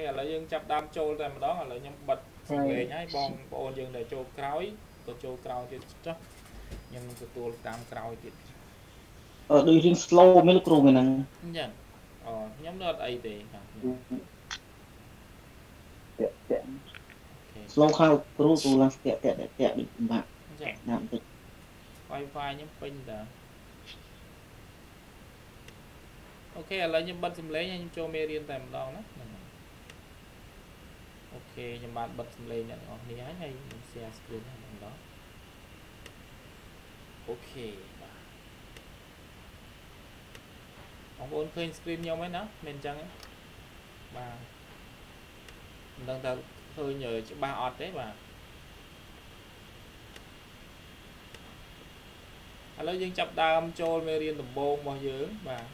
ឥឡូវយើងចាប់ដើមចូលតែម្ដងឥឡូវខ្ញុំបិទសំឡេងហើយបងប្អូនយើងដែលចូលក្រោយក៏ចូលក្រោយទៀតចុះខ្ញុំទទួលតាមក្រោយទៀតអឺដូចរៀង slow មែនលោកគ្រូមែនហ្នឹងអញ្ចឹងអូខ្ញុំនៅអត់អីទេតាក់តាក់ slow ខាងគ្រូគ្រូឡើងស្ទាក់តាក់តាក់តាក់ដូចពិបាកអញ្ចឹងណាស់បន្តិច Wi-Fi ខ្ញុំពេញតាOK ឥឡូវខ្ញុំបិទសំឡេងហើយខ្ញុំចូលមេរៀនតែម្ដងណា OK ខ្ញុំបានបិទសំឡេងអ្នកទាំងអស់គ្នាហើយហើយខ្ញុំ share screen ហើយម្ដង OK បាទបងប្អូនឃើញ screen ខ្ញុំហើយណាមិនអញ្ចឹងបាទមិនដឹងថាឃើញច្បាស់អត់ទេបាទឥឡូវយើងចាប់ដើមចូលមេរៀនដំបូងរបស់យើងបាទ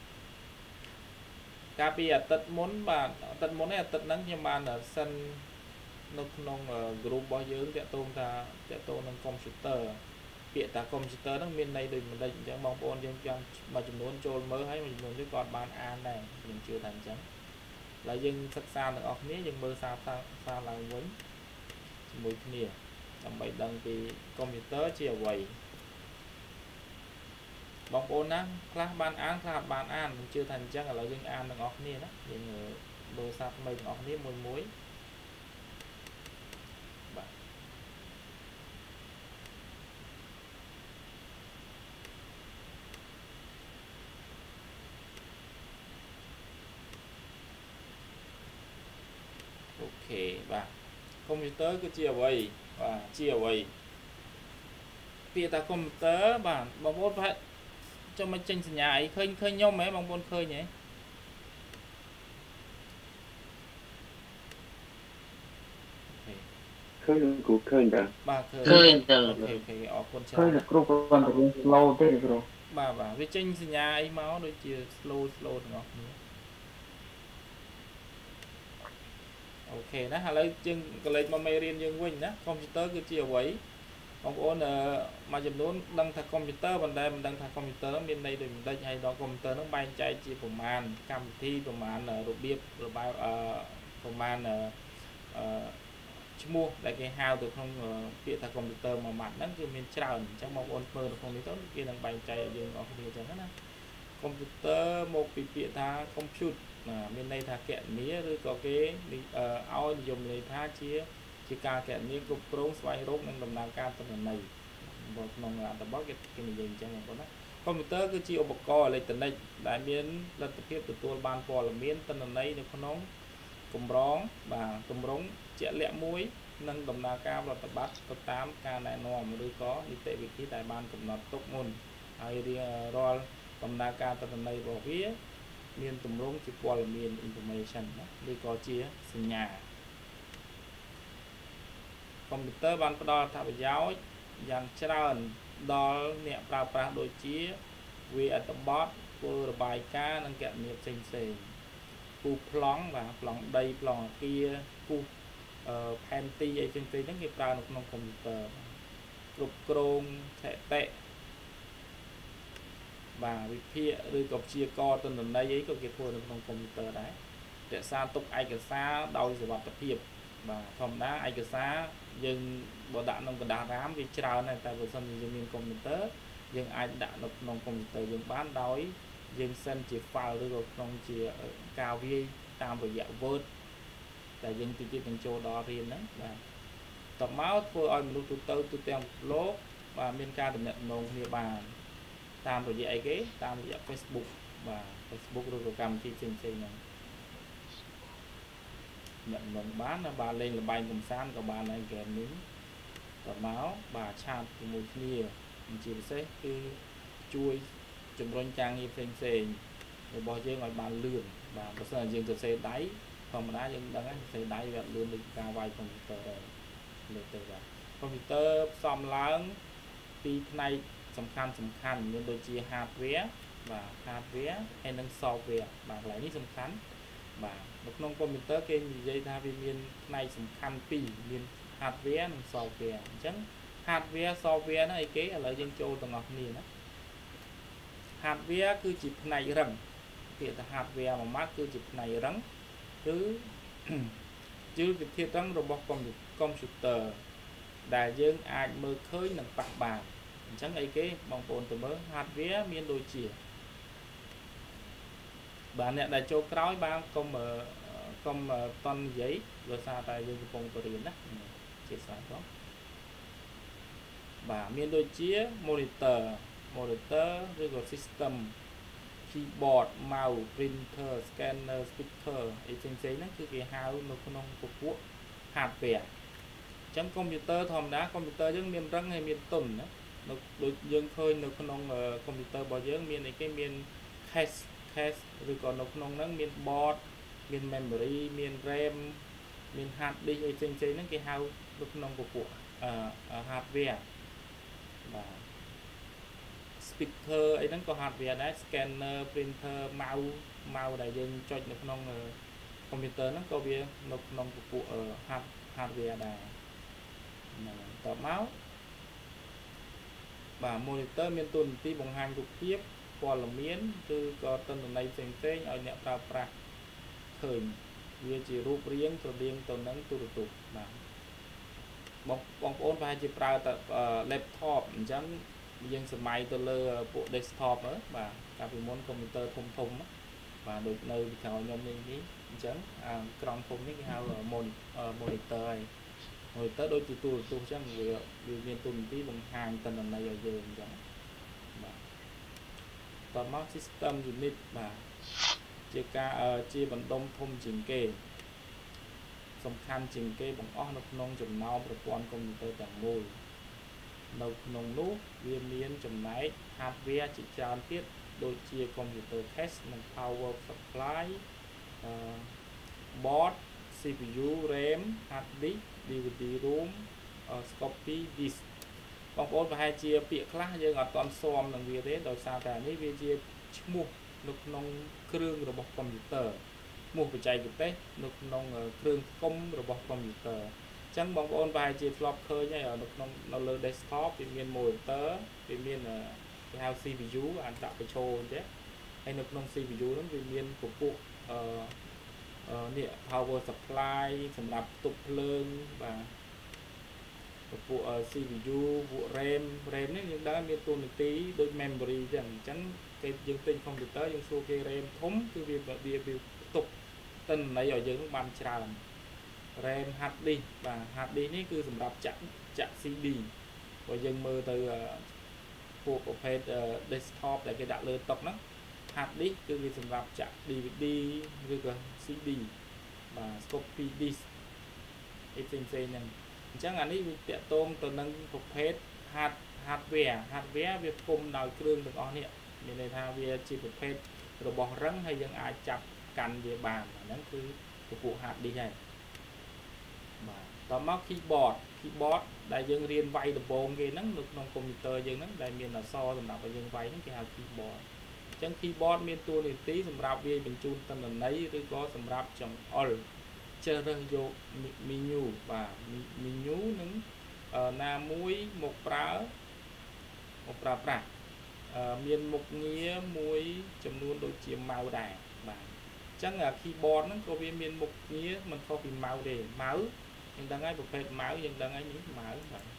កាលពីអាទិត្យមុនបាទអាទិត្យមុននេះអាទិត្យហ្នឹងខ្ញុំបានសិន នៅក្នុង group របស់យើងតាក់ទងថាតាក់ទងនឹង computer ពាក្យថា computer ហ្នឹងមានន័យដូចមិនដេចអញ្ចឹងបងប្អូនយើងចង់មួយចំនួនចូលមើលហើយមួយចំនួនទៀតគាត់បានអានដែរខ្ញុំជឿថាអញ្ចឹងហើយយើងសិក្សាទាំងអស់គ្នាយើងមើលសារសារឡើងវិញជាមួយគ្នាដើម្បីដឹងពី computer ជាអ្វីបងប្អូនណាខ្លះបានអានខ្លះអត់បានអានខ្ញុំជឿថាអញ្ចឹងឥឡូវយើងអានទាំងអស់គ្នាណាយើងមើលសារថ្មីទាំងអស់គ្នាមួយមួយអូ ខេបាទកុំព្យូទ័រគឺជាអ្វីបាទជាអ្វីពាក្យថាកុំព្យូទ័របាទបងប្អូនប្រហែលចាំមកចេញសញ្ញាអីឃើញឃើញខ្ញុំហ៎បងប្អូនឃើញហ៎ឃើញគ្រូឃើញតាបាទឃើញឃើញទៅអូខេអូខេអរគុណច្រើនឃើញគ្រូគាត់ទៅ slow ទេគ្រូបាទបាទវាចេញសញ្ញាអីមកដូចជា slow slow ទាំងអស់គ្នា អូខេណាឥឡូវយើងក៏លេចមកមេរៀនយើងវិញណាកុំព្យូទ័រគឺជាអ្វីបងប្អូនមួយចំនួនដឹងថាកុំព្យូទ័រប៉ុន្តែមិនដឹងថាកុំព្យូទ័រមានន័យដូចមិនដេចហើយដល់កុំព្យូទ័រហ្នឹងបែងចែកជាប្រមាណកម្មវិធីប្រមាណរបៀបរបាយអឺប្រមាណអឺឈ្មោះដែលគេហៅទៅក្នុងពាក្យថាកុំព្យូទ័រមួយម៉ាត់ហ្នឹងគឺមានច្រើនអញ្ចឹងបងប្អូនមើលនៅក្នុងនេះទៅគេនឹងបែងចែកឲ្យយើងអស់គ្នាអញ្ចឹងណាកុំព្យូទ័រមកពីពាក្យថា compute មានន័យថាកណនីឬក៏គេឲ្យនិយមន័យថាជា ជាការកណនីគ្រប់គ្រងស្វែងរកនិងដំណើរការទិន្នន័យក្នុងអត្ថបទគេគេនិយាយអញ្ចឹងបងប្អូនណាកុំព្យូទ័រគឺជាឧបករណ៍អេឡិចត្រូនិកដែលមានលទ្ធភាពទទួលបានព័ត៌មានទិន្នន័យនៅក្នុងកម្រងបាទកម្រងជាក់លាក់មួយនិងដំណើរការប្រតិបត្តិទៅតាមការណែនាំឬក៏នីតិវិធីដែលបានកំណត់ទុកមុនហើយរៀងរាល់ដំណើរការទិន្នន័យរបស់វា មានទម្រង់ជាព័ត៌មាន information ណាឬក៏ជាសញ្ញាកុំព្យូទ័របានផ្ដល់អត្ថប្រយោជន៍យ៉ាងច្រើនដល់អ្នកប្រើប្រាស់ដូចជាវាអត្ថបទធ្វើរបាយការណ៍និងកណនីផ្សេងផ្សេងគូប្លង់បាទប្លង់ដីប្លង់អគារគូផែនទីអីផ្សេងផ្សេងហ្នឹងគេប្រើនៅក្នុងកុំព្យូទ័រគ្រប់គ្រងឆតិ បាទវិភាគឬក៏ព្យាករទិន្នន័យអីក៏គេធ្វើនៅក្នុងកុំព្យូទ័រដែររក្សាទុកឯកសារដោយសុវត្ថិភាពបាទធម្មតាឯកសារយើងបើដាក់ក្នុងกระดาษរាមវាច្រើនដែរតែបើសិនជាយើងមានកុំព្យូទ័រយើងអាចដាក់នៅក្នុងកុំព្យូទ័រយើងបានដោយយើង send ជា file ឬក៏ក្នុងជាការវាយតាមរយៈ Word តែយើងតិចទៀតនឹងចូលដល់រៀនហ្នឹងបាទតមកធ្វើឲ្យមនុស្សទូទៅទូទាំងលោកបាទមានការតំណែងគ្នាបាន តាមរយៈអីគេតាមរយៈ Facebook បាទ Facebook ឬក៏កម្មវិធីផ្សេងផ្សេងហ្នឹងអ្នកនឹងបានបាទលេងលបែងកំសាន្តក៏បានដែរហ្គេមនេះតមកបាទឆាតជាមួយគ្នាជាពិសេសគឺជួយជំរុញការងារផ្សេងផ្សេងរបស់យើងឲ្យបានលឿនបាទបើសិនជាយើងទៅសេដៃធម្មតាយើងដឹងហើយសេដៃវាលឿនដូចការវាយកុំព្យូទ័រដែរលើទៅបាទកុំព្យូទ័រផ្សំឡើងពីផ្នែក សំខាន់សំខាន់មានដូចជា hardware បាទ hardware ហើយនិង software បាទកន្លែងនេះសំខាន់បាទនៅក្នុងកុំព្យូទ័រគេនិយាយថាវាមានផ្នែកសំខាន់ពីរមាន hardware និង software អញ្ចឹង hardware software ហ្នឹងអីគេឥឡូវយើងចូលទាំងអស់គ្នាណា hardware គឺជាផ្នែករឹងពាក្យថា hardware មួយម៉ាត់គឺជាផ្នែករឹងគឺជាវិធីត្រង់របស់កុំកុំព្យូទ័រដែលយើងអាចមើលឃើញនិងប៉ះបានអ ញ្ចឹងអីគេបងប្អូនទៅមើល hardware មានដូចជាបាទអ្នកដែលចូលក្រោយបានកុំកុំតន់និយាយដោយសារតែយើងកំពុងបរៀនណាជាស្អាតផងបាទមានដូចជា monitor monitor ឬក៏ system keyboard mouse printer scanner speaker អីផ្សេងៗហ្នឹងគឺគេហៅនៅក្នុងពពួក hardware អញ្ចឹងកុំព្យូទ័រធម្មតាកុំព្យូទ័រយើងមានរឹងហើយមានទន់ណា នៅដូចយើងឃើញនៅក្នុងកុំព្យូទ័ររបស់យើងមានអីគេមាន cache cache ឬក៏នៅក្នុងហ្នឹងមាន board មាន memory មាន RAM មាន hard disk អីផ្សេងៗហ្នឹងគេហៅនៅក្នុងពពួក hardware បាទ speaker អីហ្នឹងក៏ hardware ដែរ scanner printer mouse mouse ដែលយើងចុចនៅក្នុង computer ហ្នឹងក៏វានៅក្នុងពពួក hard hardware ដែរហ្នឹងតបមក បាទ monitor មានតួនាទីបង្ហាញរូបភាពព័ត៌មានឬក៏ទិន្នន័យផ្សេងៗឲ្យអ្នកប្រើប្រាស់ឃើញវាជារូបរាងស្រដៀងទៅនឹងទូរទស្សន៍បាទបងបងប្អូនប្រហែលជាប្រើតែ laptop អញ្ចឹងយើងសម័យទៅលើពួក desktop បាទកាលពីមុនកុំព្យូទ័រធំធំបាទដូចនៅពីក្រោយខ្ញុំនេះនេះអញ្ចឹងអាក្រង់ធំនេះគេហៅ monitor ហើយ monitor ដូចជាទូរទស្សន៍អញ្ចឹងវាវាមានទូនាទីបង្ហាញទិន្នន័យឲ្យយើងអញ្ចឹងបាទតមក system unit បាទជាការជាបណ្ដុំធំជាងគេសំខាន់ជាងគេបង្អស់នៅក្នុងចំណោមប្រព័ន្ធកុំព្យូទ័រទាំងមូលនៅក្នុងនោះវាមានចំណែក hardware ជាច្រើនទៀតដូចជា computer cache និង power supply board CPU RAM hard disk DVD room copy disk បងប្អូនប្រហែលជាពាក្យខ្លះយើងអត់ទាន់ស៊ាំនឹងវាទេដោយសារតែនេះវាជាឈ្មោះនៅក្នុងគ្រឿងរបស់កុំព្យូទ័រឈ្មោះបច្ចេកទេសនៅក្នុងគ្រឿងផ្គុំរបស់កុំព្យូទ័រចឹងបងប្អូនប្រហែលជាធ្លាប់ឃើញហើយនៅក្នុងនៅលើ desktop វាមាន monitor វាមានគេហៅ CPU អន្តរបញ្ឈរអញ្ចឹងហើយនៅក្នុង CPU ហ្នឹងវាមានពពុះអឺ នេះ power supply សម្រាប់ផ្ទុកភ្លើងបាទពពួក CPU ពួក RAM RAM នេះយើងដឹងមានតួនាទីដូច memory ចឹងអញ្ចឹងគេយើងទិញ computer យើងសួរគេ RAM ធំគឺវាវាផ្ទុកទិន្នន័យឲ្យយើងបានច្រើន RAM hard disk បាទ hard disk នេះគឺសម្រាប់ចាក់ចាក់ CD បើយើងមើលទៅពួកប្រភេទ desktop ដែលគេដាក់លើតុហ្នឹង hard disk គឺវាសម្រាប់ចាក់ DVD ឬក៏ CD បាទ copy disk អីផ្សេងផ្សេងហ្នឹងអញ្ចឹងអានេះវាតាក់ទងទៅនឹងប្រភេទ hard hardware hardware វាផ្គុំដោយគ្រឿងទាំងអស់នេះមានន័យថាវាជាប្រភេទរបស់រឹងហើយយើងអាចចាប់កាន់វាបានអាហ្នឹងគឺពពួក hard disk ហើយបាទតមក keyboard keyboard ដែលយើងរៀនវាយដំបូងគេហ្នឹងនៅក្នុងកុំព្យូទ័រយើងហ្នឹងដែលមានអក្សរសម្រាប់ឲ្យយើងវាយហ្នឹងគេហៅ keyboard អញ្ចឹង keyboard មានតួនាទីសម្រាប់វាយបញ្ជូនទិន្នន័យឬក៏សម្រាប់ចង្អុលជ្រើសរើសយក menu បាទ menu នឹងណាមួយមកប្រើមកប្រើប្រាស់មានមុខងារមួយចំនួនដូចជា mouse ដែរបាទអញ្ចឹង keyboard ហ្នឹងក៏វាមានមុខងារមិនខុសពី mouse ទេ mouse យើងដឹងហើយប្រភេទម៉ៅយើងដឹងហើយនេះម៉ៅបាទ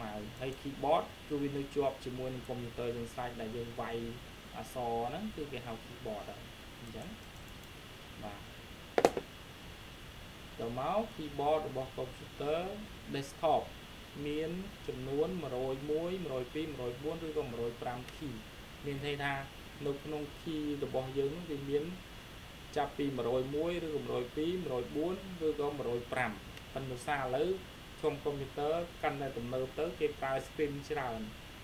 ម៉ៅហើយ keyboard គឺវានៅជាប់ជាមួយនឹងកុំព្យូទ័រយើងស្រេចដែលយើងវាយអក្សរហ្នឹងគឺគេហៅ keyboard ហើយអញ្ចឹងបាទទៅមក keyboard របស់កុំព្យូទ័រ desktop មានចំនួន101 102 104ឬក៏105 key មានន័យថានៅក្នុង key របស់យើងវាមានចាប់ពី101ឬក៏102 104ឬក៏105ប៉ុន្តែសារឥឡូវ ក្នុងកុំព្យូទ័រកាន់តែទំនើបទៅគេប្រើ screen ច្រើន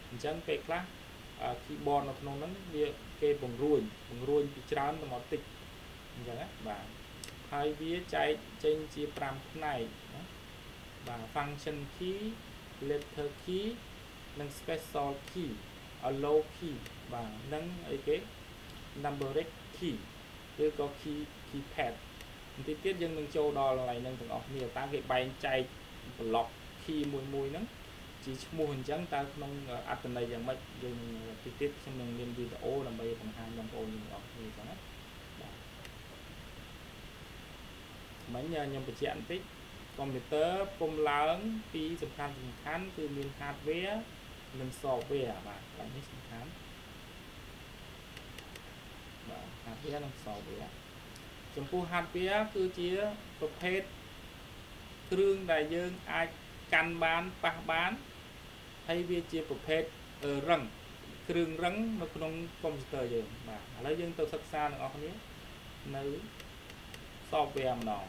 អញ្ចឹងពេលខ្លះ keyboard នៅក្នុងហ្នឹងវាគេបង្រួញបង្រួញពីច្រើនទៅមកតិចអញ្ចឹងណាបាទហើយវាចែកចេញជា5ផ្នែកណាបាទ function key letter key និង special key allow key បាទនិងអីគេ numeric key ឬក៏ key keypad បន្តិចទៀតយើងនឹងចូលដល់កន្លែងហ្នឹងទាំងអស់គ្នាតើគេបែងចែក block key មួយមួយហ្នឹងជាឈ្មោះអញ្ចឹងតើក្នុងអត្ថន័យយ៉ាងម៉េចយើងតិចទៀតខ្ញុំនឹងមានវីដេអូដើម្បីបង្ហាញបងប្អូនទាំងអស់គ្នាអញ្ចឹងណាបាទមិញខ្ញុំបញ្ជាក់បន្តិចកុំព្យូទ័រពុំឡើងពីសំខាន់សំខាន់គឺមាន hardware និង software បាទកន្លែងនេះសំខាន់បាទ hardware និង software ចំពោះ hardware គឺជាប្រភេទ គ្រឿងដែលយើងអាចកាន់បានប៉ះបានហើយវាជាប្រភេទរឹងគ្រឿងរឹងនៅក្នុងកុំព្យូទ័រយើងបាទឥឡូវយើងទៅសិក្សាទាំងអស់គ្នានៅ software ម្ដង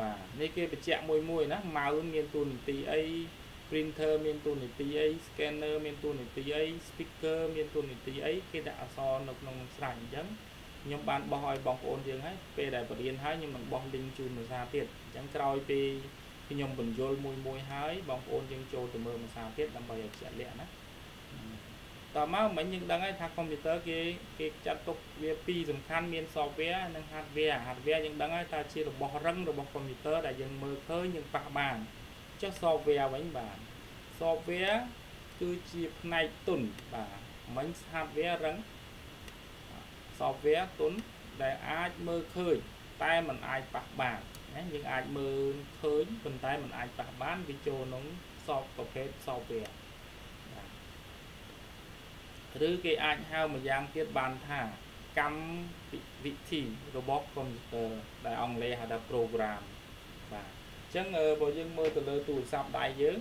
បាទនេះគេបញ្ជាក់មួយមួយណាម៉ៅមានទូនីតិអី printer មានទូនីតិអី scanner មានទូនីតិអី speaker មានទូនីតិអីគេដាក់អក្សរនៅក្នុងស្រាច់អញ្ចឹងខ្ញុំបានបោះឲ្យបងប្អូនយើងហើយពេលដែលបរៀនហើយខ្ញុំនឹងបោះ link ជូនភាសាទៀតអញ្ចឹងក្រោយពីខ្ញុំបញ្យលមួយមួយហើយបងប្អូនយើងចូលទៅមើលភាសាទៀតដើម្បីឲ្យជាក់លាក់ណាតមកមិញយើងដឹងហើយថាកុំព្យូទ័រគេគេចាត់ទុកវាពីរសំខាន់មាន software និង hardware hardware យើងដឹងហើយថាជារបស់រឹងរបស់កុំព្យូទ័រដែលយើងមើលឃើញយើងប៉ះបាន ចុះ software វិញបាទ software គឺជាផ្នែកទុនបាទមិញ hardware រឹង software ទុនដែលអាចមើលឃើញតែมันអាចប៉ះបានណាយើងអាចមើលឃើញប៉ុន្តែมันអាចប៉ះបានវាចូលក្នុង soft ប្រភេទ software ឬគេអាចហៅម្យ៉ាងទៀតបានថាកម្មវិធីរបស់កុំព្យូទ័រដែលអង់គ្លេសហៅថា program បាទ អញ្ចឹងបើយើងមើលទៅលើទូរស័ព្ទដៃយើង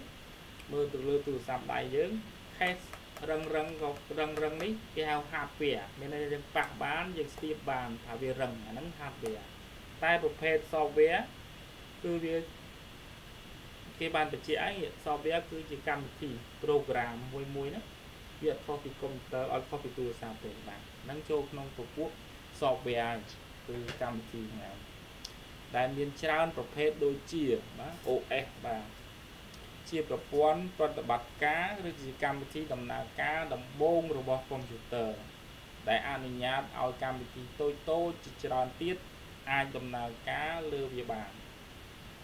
មើលទៅលើទូរស័ព្ទដៃយើង case រឹងរឹងក៏រឹងរឹងនេះគេហៅ hardware មានន័យថាយើងប៉ះបានយើងស្ទាបបានថាវារឹងអាហ្នឹង hardware តែប្រភេទ software គឺវាគេបានបញ្ជាក់ឲ្យ software គឺជាកម្មវិធី program មួយមួយណាវាអត់ខុសពីកុំព្យូទ័រអត់ខុសពីទូរស័ព្ទទេបាទហ្នឹងចូលក្នុងពពួក software គឺកម្មវិធីហ្នឹងឯង ដែលមានច្រើនប្រភេទដូចជាបាទ OS បាទជាប្រព័ន្ធប្រតិបត្តិការឬជាកម្មវិធីដំណើរការដំបូងរបស់កុំព្យូទ័រដែលអនុញ្ញាតឲ្យកម្មវិធីតូចតូចជាច្រើនទៀតអាចដំណើរការលើវាបាន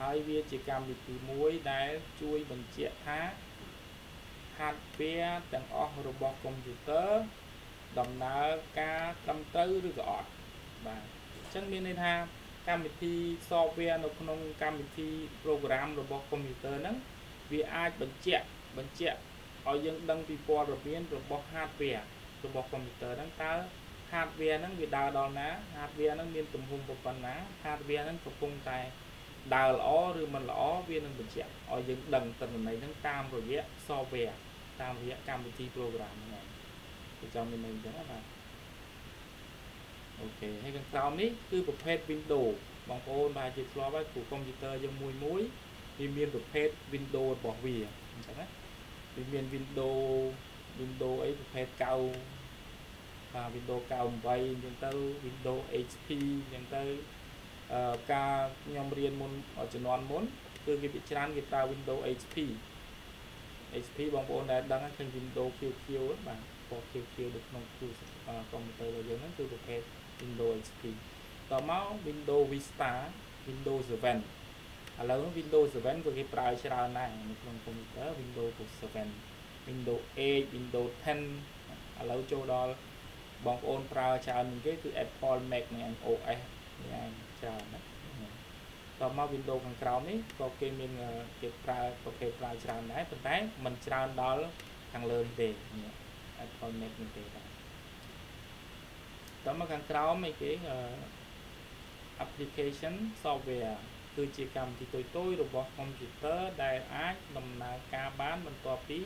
ហើយវាជាកម្មវិធីមួយដែលជួយបញ្ជាក់ថា hardware ទាំងអស់របស់កុំព្យូទ័រដំណើរការត្រឹមត្រូវឬក៏អត់បាទអញ្ចឹងមានន័យថា កម្មវិធី software នៅក្នុងកម្មវិធី program របស់កុំព្យូទ័រហ្នឹងវាអាចបញ្ជាក់បញ្ជាក់ឲ្យយើងដឹងពីព័ត៌មានរបស់ hardware របស់កុំព្យូទ័រហ្នឹងតើ hardware ហ្នឹងវាដើរដល់ណា hardware ហ្នឹងមានទំហំប៉ុណ្ណា hardware ហ្នឹងកំពុងតែដើរល្អឬមិនល្អវានឹងបញ្ជាក់ឲ្យយើងដឹងទិន្នន័យហ្នឹងតាមរយៈ software តាមរយៈកម្មវិធី program ហ្នឹងឯងចាំមានន័យអញ្ចឹងបាទ អូខេហើយខាងក្រោមនេះគឺប្រភេទ Windows បងប្អូនបាទជាធ្លាប់ហើយព្រោះកុំព្យូទ័រយើងមួយមួយវាមានប្រភេទ Windows របស់វាអញ្ចឹងណាវាមាន Windows Windows អីប្រភេទ9បាទ Windows 98អញ្ចឹងទៅ Windows XP អញ្ចឹងទៅអឺការខ្ញុំរៀនមុនជំនាន់មុនគឺគេពិច្រើនគេប្រើ Windows XP XP បងប្អូនដែលដឹងឃើញ Windows ខៀវខៀវបាទពណ៌ខៀវខៀវនៅក្នុងទូរស័ព្ទកុំព្យូទ័ររបស់យើងហ្នឹងគឺប្រភេទ Windows XP តមក Windows Vista Windows 7ឥឡូវ Windows 7ក៏គេប្រើច្រើនដែរនៅក្នុងកុំព្យូទ័រ Windows 7 Windows 8 Windows 10ឥឡូវចូលដល់បងប្អូនប្រើច្រើនជាងគេគឺ Apple Mac និង OS យ៉ាងច្រើនណាតមក Windows ខាងក្រោមនេះក៏គេមានគេប្រើប្រភេទប្រើច្រើនដែរប៉ុន្តែมันច្រើនដល់ខាងលើនេះទេ Apple Mac នេះទេបាទ តមកខាងក្រោមអីគេ application software គឺជាកម្មវិធីតូចតូចរបស់កុំព្យូទ័រដែលអាចដំណើរការបានបន្ទាប់ពី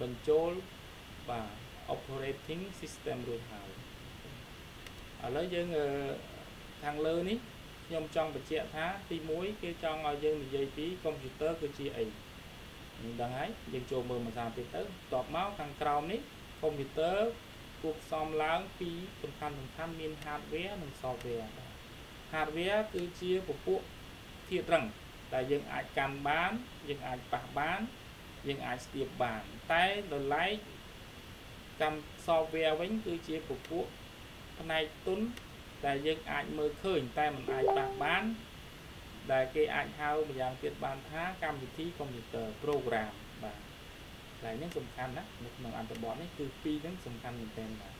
បញ្ចូលបាទ operating system រួចហើយឥឡូវយើងខាងលើនេះខ្ញុំចង់បញ្ជាក់ថាទី1គេចង់ឲ្យយើងនិយាយពីកុំព្យូទ័រគឺជាអីយើងដឹងហើយយើងចូលមើលភាសាទៀតទៅតបមកខាងក្រោមនេះកុំ ព្យូទ័រគួបផ្សំឡើងពីសំខាន់សំខាន់មាន hardware និង software hardware គឺជាពពួកធាតុរឹងដែលយើងអាចកាន់បាន យើងអាចប៉ះបាន យើងអាចស្ទាបបាន តែដល់ឡែកកម្ម software វិញគឺជាពពួកផ្នែកទុនដែលយើងអាចមើលឃើញតែมันអាចប៉ះបាន ដែលគេអាចហៅម្យ៉ាងទៀតបានថាកម្មវិធីកុំព្យូទ័រ program បាទកន្លែងនេះសំខាន់ណាស់នៅក្នុងអត្ថបទនេះគឺពីរហ្នឹងសំខាន់មែនទែនបាទ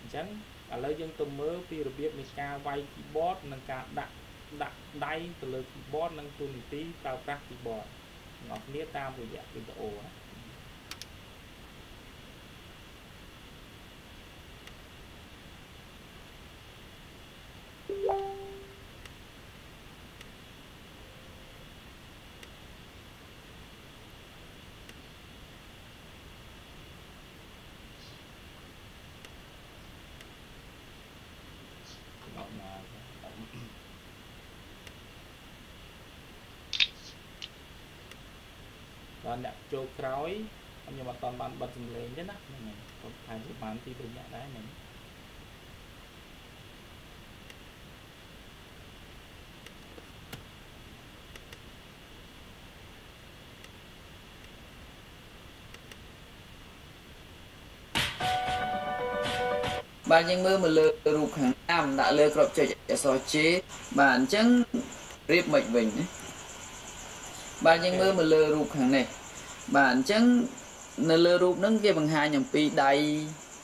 អញ្ចឹងឥឡូវយើងទៅមើលពីរបៀបនៃការវាយ keyboard និងការដាក់ដាក់ដៃទៅលើ keyboard និងទូនីតិប្រើប្រាស់ keyboard អ្នកគ្នាតាមរយៈវីដេអូណា ដល់អ្នកចូលក្រោយខ្ញុំអត់បានបិទសំឡេងទេណាហ្នឹងហើយគាត់ថាជាបានទីប្រញាក់ដែរហ្នឹងបាទយើងមើលមកលើរូបខាងតាមដាក់លើក្របចុចអក្សរ J បាទអញ្ចឹងរៀបមិនវិញណា បាទយើងមើលមកលើរូបខាងនេះបាទអញ្ចឹងនៅលើរូបហ្នឹងគេបង្ហាញអំពីដៃ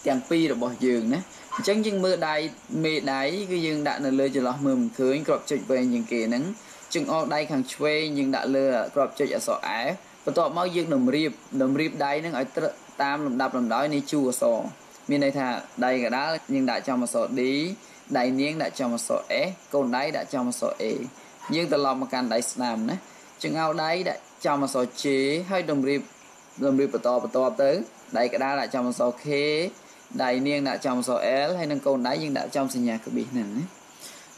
ទាំងពីររបស់យើងណាអញ្ចឹងយើងមើលដៃមេដៃគឺយើងដាក់នៅលើចន្លោះមើលមិនឃើញក្របចុចវែងជាងគេហ្នឹងជើងអដៃខាងឆ្វេងយើងដាក់លើក្របចុចអក្សរ A បន្ទាប់មកយើងតម្រៀបតម្រៀបដៃហ្នឹងឲ្យតាមលំដាប់លំដោយនៃជួរអក្សរមានន័យថាដៃកដាលយើងដាក់ចំអក្សរ D ដៃនាងដាក់ចំអក្សរ S កូនដៃដាក់ចំអក្សរ A យើងត្រឡប់មកកាន់ដៃស្ដាំណា ចង្អោដៃដាក់ចំអក្សរ J ហើយតម្រៀបតម្រៀបបន្តបន្តទៅដៃក្តារដាក់ចំអក្សរ K ដៃនាងដាក់ចំអក្សរ L ហើយនឹងកូនដៃយើងដាក់ចំសញ្ញាក្បិសហ្នឹងណា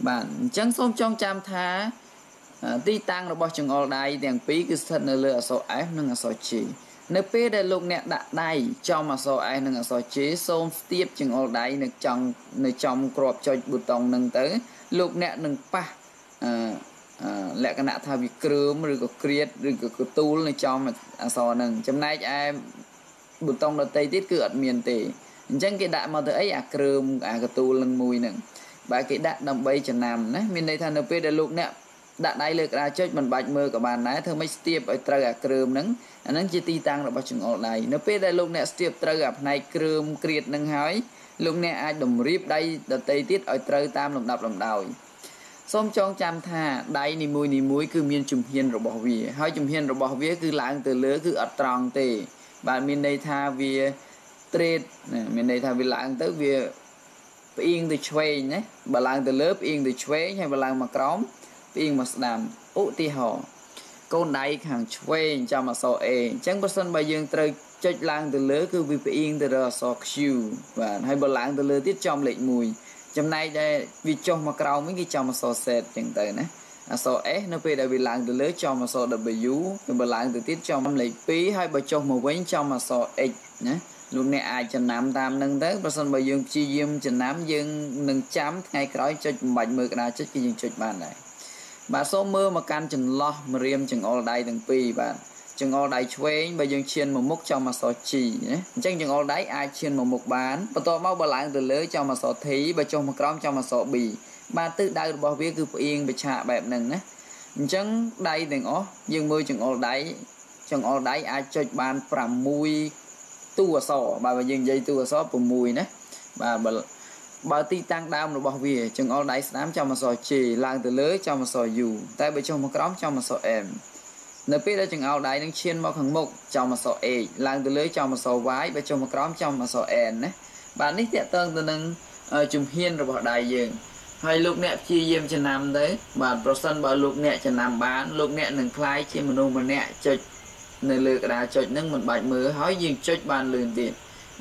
បាទអញ្ចឹងសូមចងចាំថាទីតាំងរបស់ចង្អុលដៃទាំងពីរគឺស្ថិតនៅលើអក្សរ F និងអក្សរ J នៅពេលដែលលោកអ្នកដាក់ដៃចំអក្សរ S និងអក្សរ J សូមស្ទាបចង្អុលដៃនៅចង់នៅចំក្របចុចប៊ូតុងនឹងទៅលោកអ្នកនឹងប៉ះអឺ លក្ខណៈថាវាគ្រើមឬក៏ក្រៀតឬក៏កទូលនៅចំអក្សរហ្នឹងចំណែកឯប៊ូតុងដតីទៀតគឺអត់មានទេអញ្ចឹងគេដាក់មកទៅអីអាគ្រើមអាកទូលនឹងមួយហ្នឹងបើគេដាក់ដើម្បីចំណាំណាមានន័យថានៅពេលដែលលោកអ្នកដាក់ដៃលើក្តារចុចមិនបាច់មើលក៏បានដែរធ្វើមិនស្ទាបឲ្យត្រូវអាគ្រើមហ្នឹងអាហ្នឹងជាទីតាំងរបស់ចង្អុលដៃនៅពេលដែលលោកអ្នកស្ទាបត្រូវអាផ្នែកគ្រើមក្រៀតហ្នឹងហើយលោកអ្នកអាចតម្រៀបដៃដតីទៀតឲ្យត្រូវតាមលំដាប់លំដោយ សូមចងចាំថាដៃនីមួយនីមួយគឺមានជំហានរបស់វា ហើយជំហានរបស់វាគឺឡើងទៅលើគឺអត់ត្រង់ទេ បាទមានន័យថាវា trade មានន័យថាវាឡើងទៅវាផ្អៀងទៅឆ្វេងណាបើឡើងទៅលើផ្អៀងទៅឆ្វេងហើយបើឡើងមកក្រោមផ្អៀងមកស្ដាំឧទាហរណ៍កូនដៃខាងឆ្វេងចាំអក្សរ A អញ្ចឹងបើសិនបើយើងត្រូវចុចឡើងទៅលើគឺវាផ្អៀងទៅរកអក្សរ Q បាទហើយបើឡើងទៅលើទៀតចំលេខ1 ចំណែកដែលវាចុះមកក្រោមវិញគេចំអក្សរ Z ចឹងទៅណាអក្សរ S នៅពេលដែលវាឡើងទៅលើចំអក្សរ W ហើយបើឡើងទៅទៀតចំលេខ2ហើយបើចុះមកវិញចំអក្សរ X ណាលោកអ្នកអាចចំណាំតាមនឹងទៅបើសិនបើយើងព្យាយាមចំណាំយើងនឹងចាំថ្ងៃក្រោយចុចមិនបាច់មើលក្តារចុចគឺយើងចុចបានដែរបាទសូមមើលមកកាន់ចន្លោះម្រាមចង្អុលដៃទាំងពីរបាទ ចង្អុលដៃឆ្វេងបើយើងឈានមកមុខចំអក្សរ G ណាអញ្ចឹងចង្អុលដៃអាចឈានមកមុខបានបន្ទាប់មកបើឡើងទៅលើចំអក្សរ T បើចុះមកក្រោមចំអក្សរ B បាទទិសដៅរបស់វាគឺផ្អៀងបឆាបែបហ្នឹងណាអញ្ចឹងដៃទាំងអស់យើងមើលចង្អុលដៃចង្អុលដៃអាចចុចបាន6តួអក្សរបាទបើយើងនិយាយតួអក្សរ6ណាបាទបើបើទីតាំងដើមរបស់វាចង្អុលដៃស្ដាំចំអក្សរ J ឡើងទៅលើចំអក្សរ U តែបើចុះមកក្រោមចំអក្សរ M នៅពេលដែលចង្អោរដៃនឹងឈានមកខាងមុខចំអក្សរ A ឡើងទៅលើចំអក្សរ Y បើចុះមកក្រោមចំអក្សរ N ណាបាទនេះតកតងទៅនឹងជំហានរបស់ដៃយើងហើយលោកអ្នកព្យាយាមចំណាំទៅបាទប្រសិនបើលោកអ្នកចំណាំបានលោកអ្នកនឹងคล้ายជាមនុស្សម្នាក់ចុចនៅលើក្តារចុចហ្នឹងមិនបាច់មើលហើយយើងចុចបានលឿនទៀត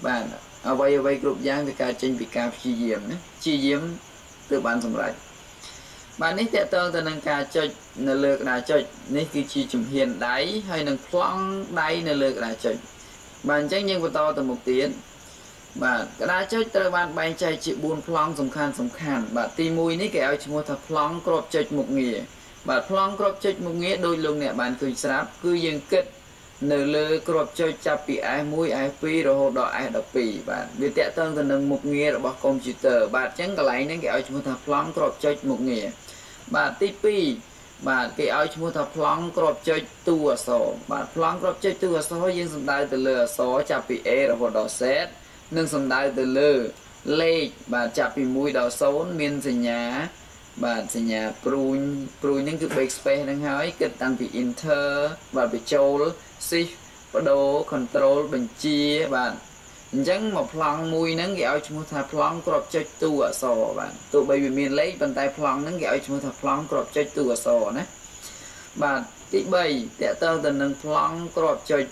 បាទអ្វីអ្វីគ្រប់យ៉ាងវាកើតចេញពីការព្យាយាមណាព្យាយាមទើបបានសម្រេច បាទនេះតកតងទៅនឹងការចុចនៅលើក្តារចុចនេះគឺជាជំហានដៃហើយនឹងប្លង់ដៃនៅលើក្តារចុចបាទអញ្ចឹងយើងបន្តទៅមុខទៀតបាទក្តារចុចត្រូវបានបែងចែកជា4ប្លង់សំខាន់សំខាន់បាទទី1នេះគេឲ្យឈ្មោះថាប្លង់គ្រាប់ចុចមុខងារបាទប្លង់គ្រាប់ចុចមុខងារដោយលោកអ្នកបានឃើញស្រាប់គឺយើងគិត នៅលើគ្រាប់ចុចចាប់ពី S1 S2 រហូតដល់ S12 បាទវាតកតងទៅនឹងមុខងាររបស់កុំព្យូទ័របាទអញ្ចឹងកន្លែងហ្នឹងគេឲ្យឈ្មោះថាប្លង់គ្រាប់ចុចមុខងារបាទទី2បាទគេឲ្យឈ្មោះថាប្លង់គ្រាប់ចុចតួអក្សរបាទប្លង់គ្រាប់ចុចតួអក្សរយើងសំដៅទៅលើអក្សរចាប់ពី A រហូតដល់ Z និងសំដៅទៅលើលេខបាទចាប់ពី1ដល់0មានសញ្ញាបាទសញ្ញាព្រួញព្រួញហ្នឹងគឺ backspace ហ្នឹងហើយគិតតាំងពី enter បាទបញ្ចូល shift បដូរ control បញ្ជាបាទអញ្ចឹងមកប្លង់មួយហ្នឹងគេឲ្យឈ្មោះថាប្លង់គ្របចុចតួអក្សរបាទទោះបីវាមានលេខប៉ុន្តែប្លង់ហ្នឹងគេឲ្យឈ្មោះថាប្លង់គ្របចុចតួអក្សរណាបាទទី3តកតើទៅនឹងប្លង់គ្របចុច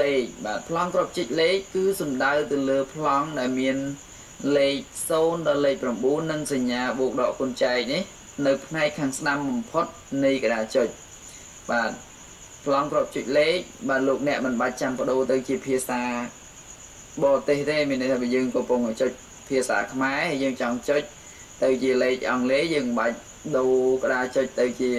លេខបាទប្លង់គ្របចុចលេខគឺសំដៅទៅលើប្លង់ដែលមានលេខ0ដល់លេខ9និងសញ្ញាបូកដកគុណចែកនេះនៅផ្នែកខាងស្ដាំបំផុតនៃកណ្ដាលចុចបាទ ប្លង់គ្រាប់ចុចលេខបាទលោកអ្នកមិនបាច់ចាំបដូរទៅជាភាសាបរទេសទេមានន័យថាបើយើងកំពុងចុចភាសាខ្មែរហើយយើងចង់ចុចទៅជាលេខអង់គ្លេសយើងមិនបាច់ដូរក្តារចុចទៅជា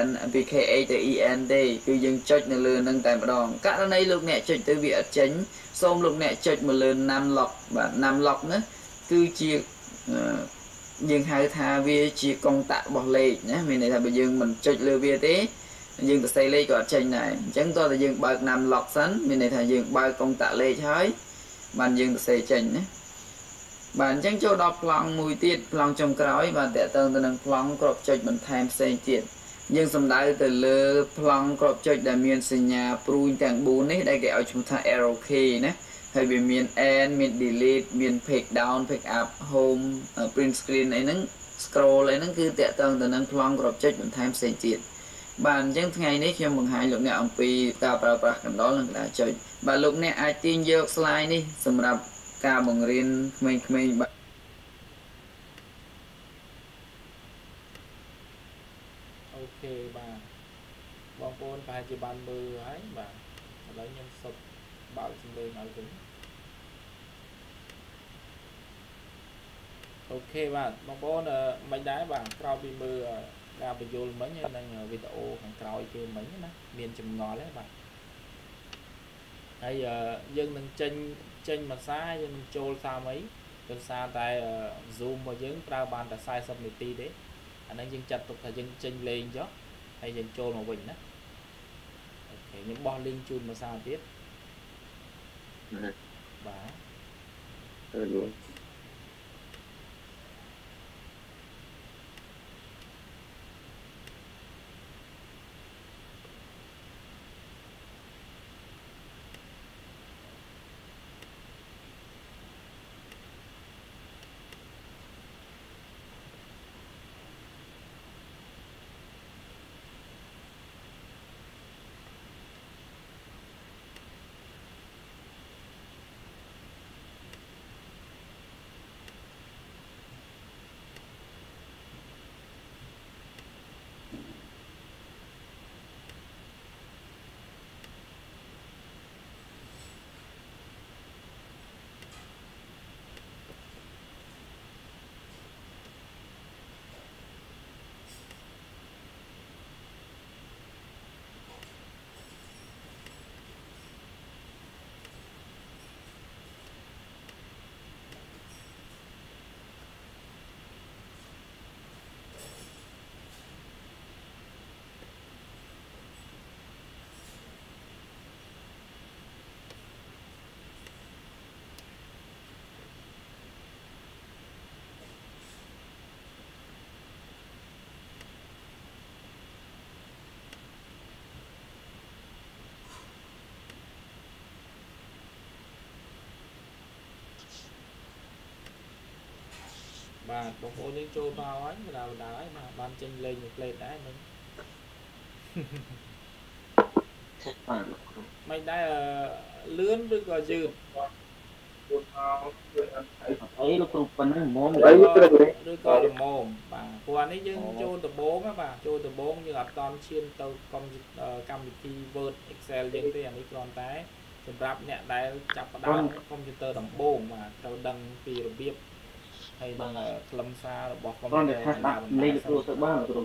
en PKA ទៅ en ទេគឺយើងចុចនៅលើនឹងតែម្ដងករណីលោកអ្នកចុចទៅវាអត់ចេញសូមលោកអ្នកចុចមកលើ num lock បាទ num lock ណាគឺជាយើងហៅថាវាជាកុងតាក់របស់លេខណាមានន័យថាបើយើងមិនចុចលើវាទេ យើងសរសេរលេខក៏អត់ចេញដែរអញ្ចឹងតើតែយើងបើក num lock សិនមានន័យថាយើងបើកកុងតាក់លេខហើយបានយើងសរសេរចេញណាបាទអញ្ចឹងចូលដល់ប្លង់មួយទៀតប្លង់ចុងក្រោយបាទតកតងទៅនឹងប្លង់ក្របចុចបន្ថែមផ្សេងទៀតយើងសំដៅទៅលើប្លង់ក្របចុចដែលមានសញ្ញាព្រួយទាំង4នេះដែលគេឲ្យឈ្មោះថា arrow key ណាហើយវាមាន end មាន delete មាន pick down pick up home print screen អីហ្នឹង scroll អីហ្នឹងគឺតកតងទៅនឹងប្លង់ក្របចុចបន្ថែមផ្សេងទៀត បាទអញ្ចឹងថ្ងៃនេះខ្ញុំបង្ហាញលោកអ្នកអំពីការប្រើប្រាស់កណ្ដុរនិងក្តារចុចបាទលោកអ្នកអាចទាញយក slide នេះសម្រាប់ការបង្រៀនក្មេងៗបាទអូខេបាទបងប្អូនប្រហែលជាបានមើលហើយបាទឥឡូវខ្ញុំសុំបើកសំឡេងឲ្យវិញអូខេបាទបងប្អូនមិនដែរបាទក្រោយពីមើល ការបញ្យលមិញហើយនឹងវីដេអូខាងក្រោយគេមិញណាមានចម្ងល់ទេបាទហើយយើងនឹងចេញចេញមួយសារយើងនឹងចូលសារអីដោយសារតែ Zoom របស់យើងប្រើបានតែ40នាទីទេអាហ្នឹងយើងចាត់ទុកថាយើងចេញលេងចុះហើយយើងចូលមកវិញណាអូខេខ្ញុំបោះ link ជូនមួយសារទៀតបាទអឺ បាទបងប្អូនយើងចូលមកហើយបណ្ដាបណ្ដាហើយបាទបានចេញលេងមួយផ្លេតដែរមិញបាទមិនដែរលឿនឬក៏យឺតអីលោកគ្រូប៉ុណ្ណឹងហ្មងឬឬក៏ល្មមបាទព្រោះអានេះយើងចូលដំបូងបាទចូលដំបូងយើងអត់តន់ឈានទៅកម្មវិធី Word Excel យើងទេអានេះគ្រាន់តែសម្រាប់អ្នកដែលចាប់ផ្ដើមកុំព្យូទ័រដំបូងបាទត្រូវដឹងពីរបៀប ហើយនឹងខ្លឹមសាររបស់កុំព្យូទ័រដាក់លេខគ្រូទៅបានគ្រូ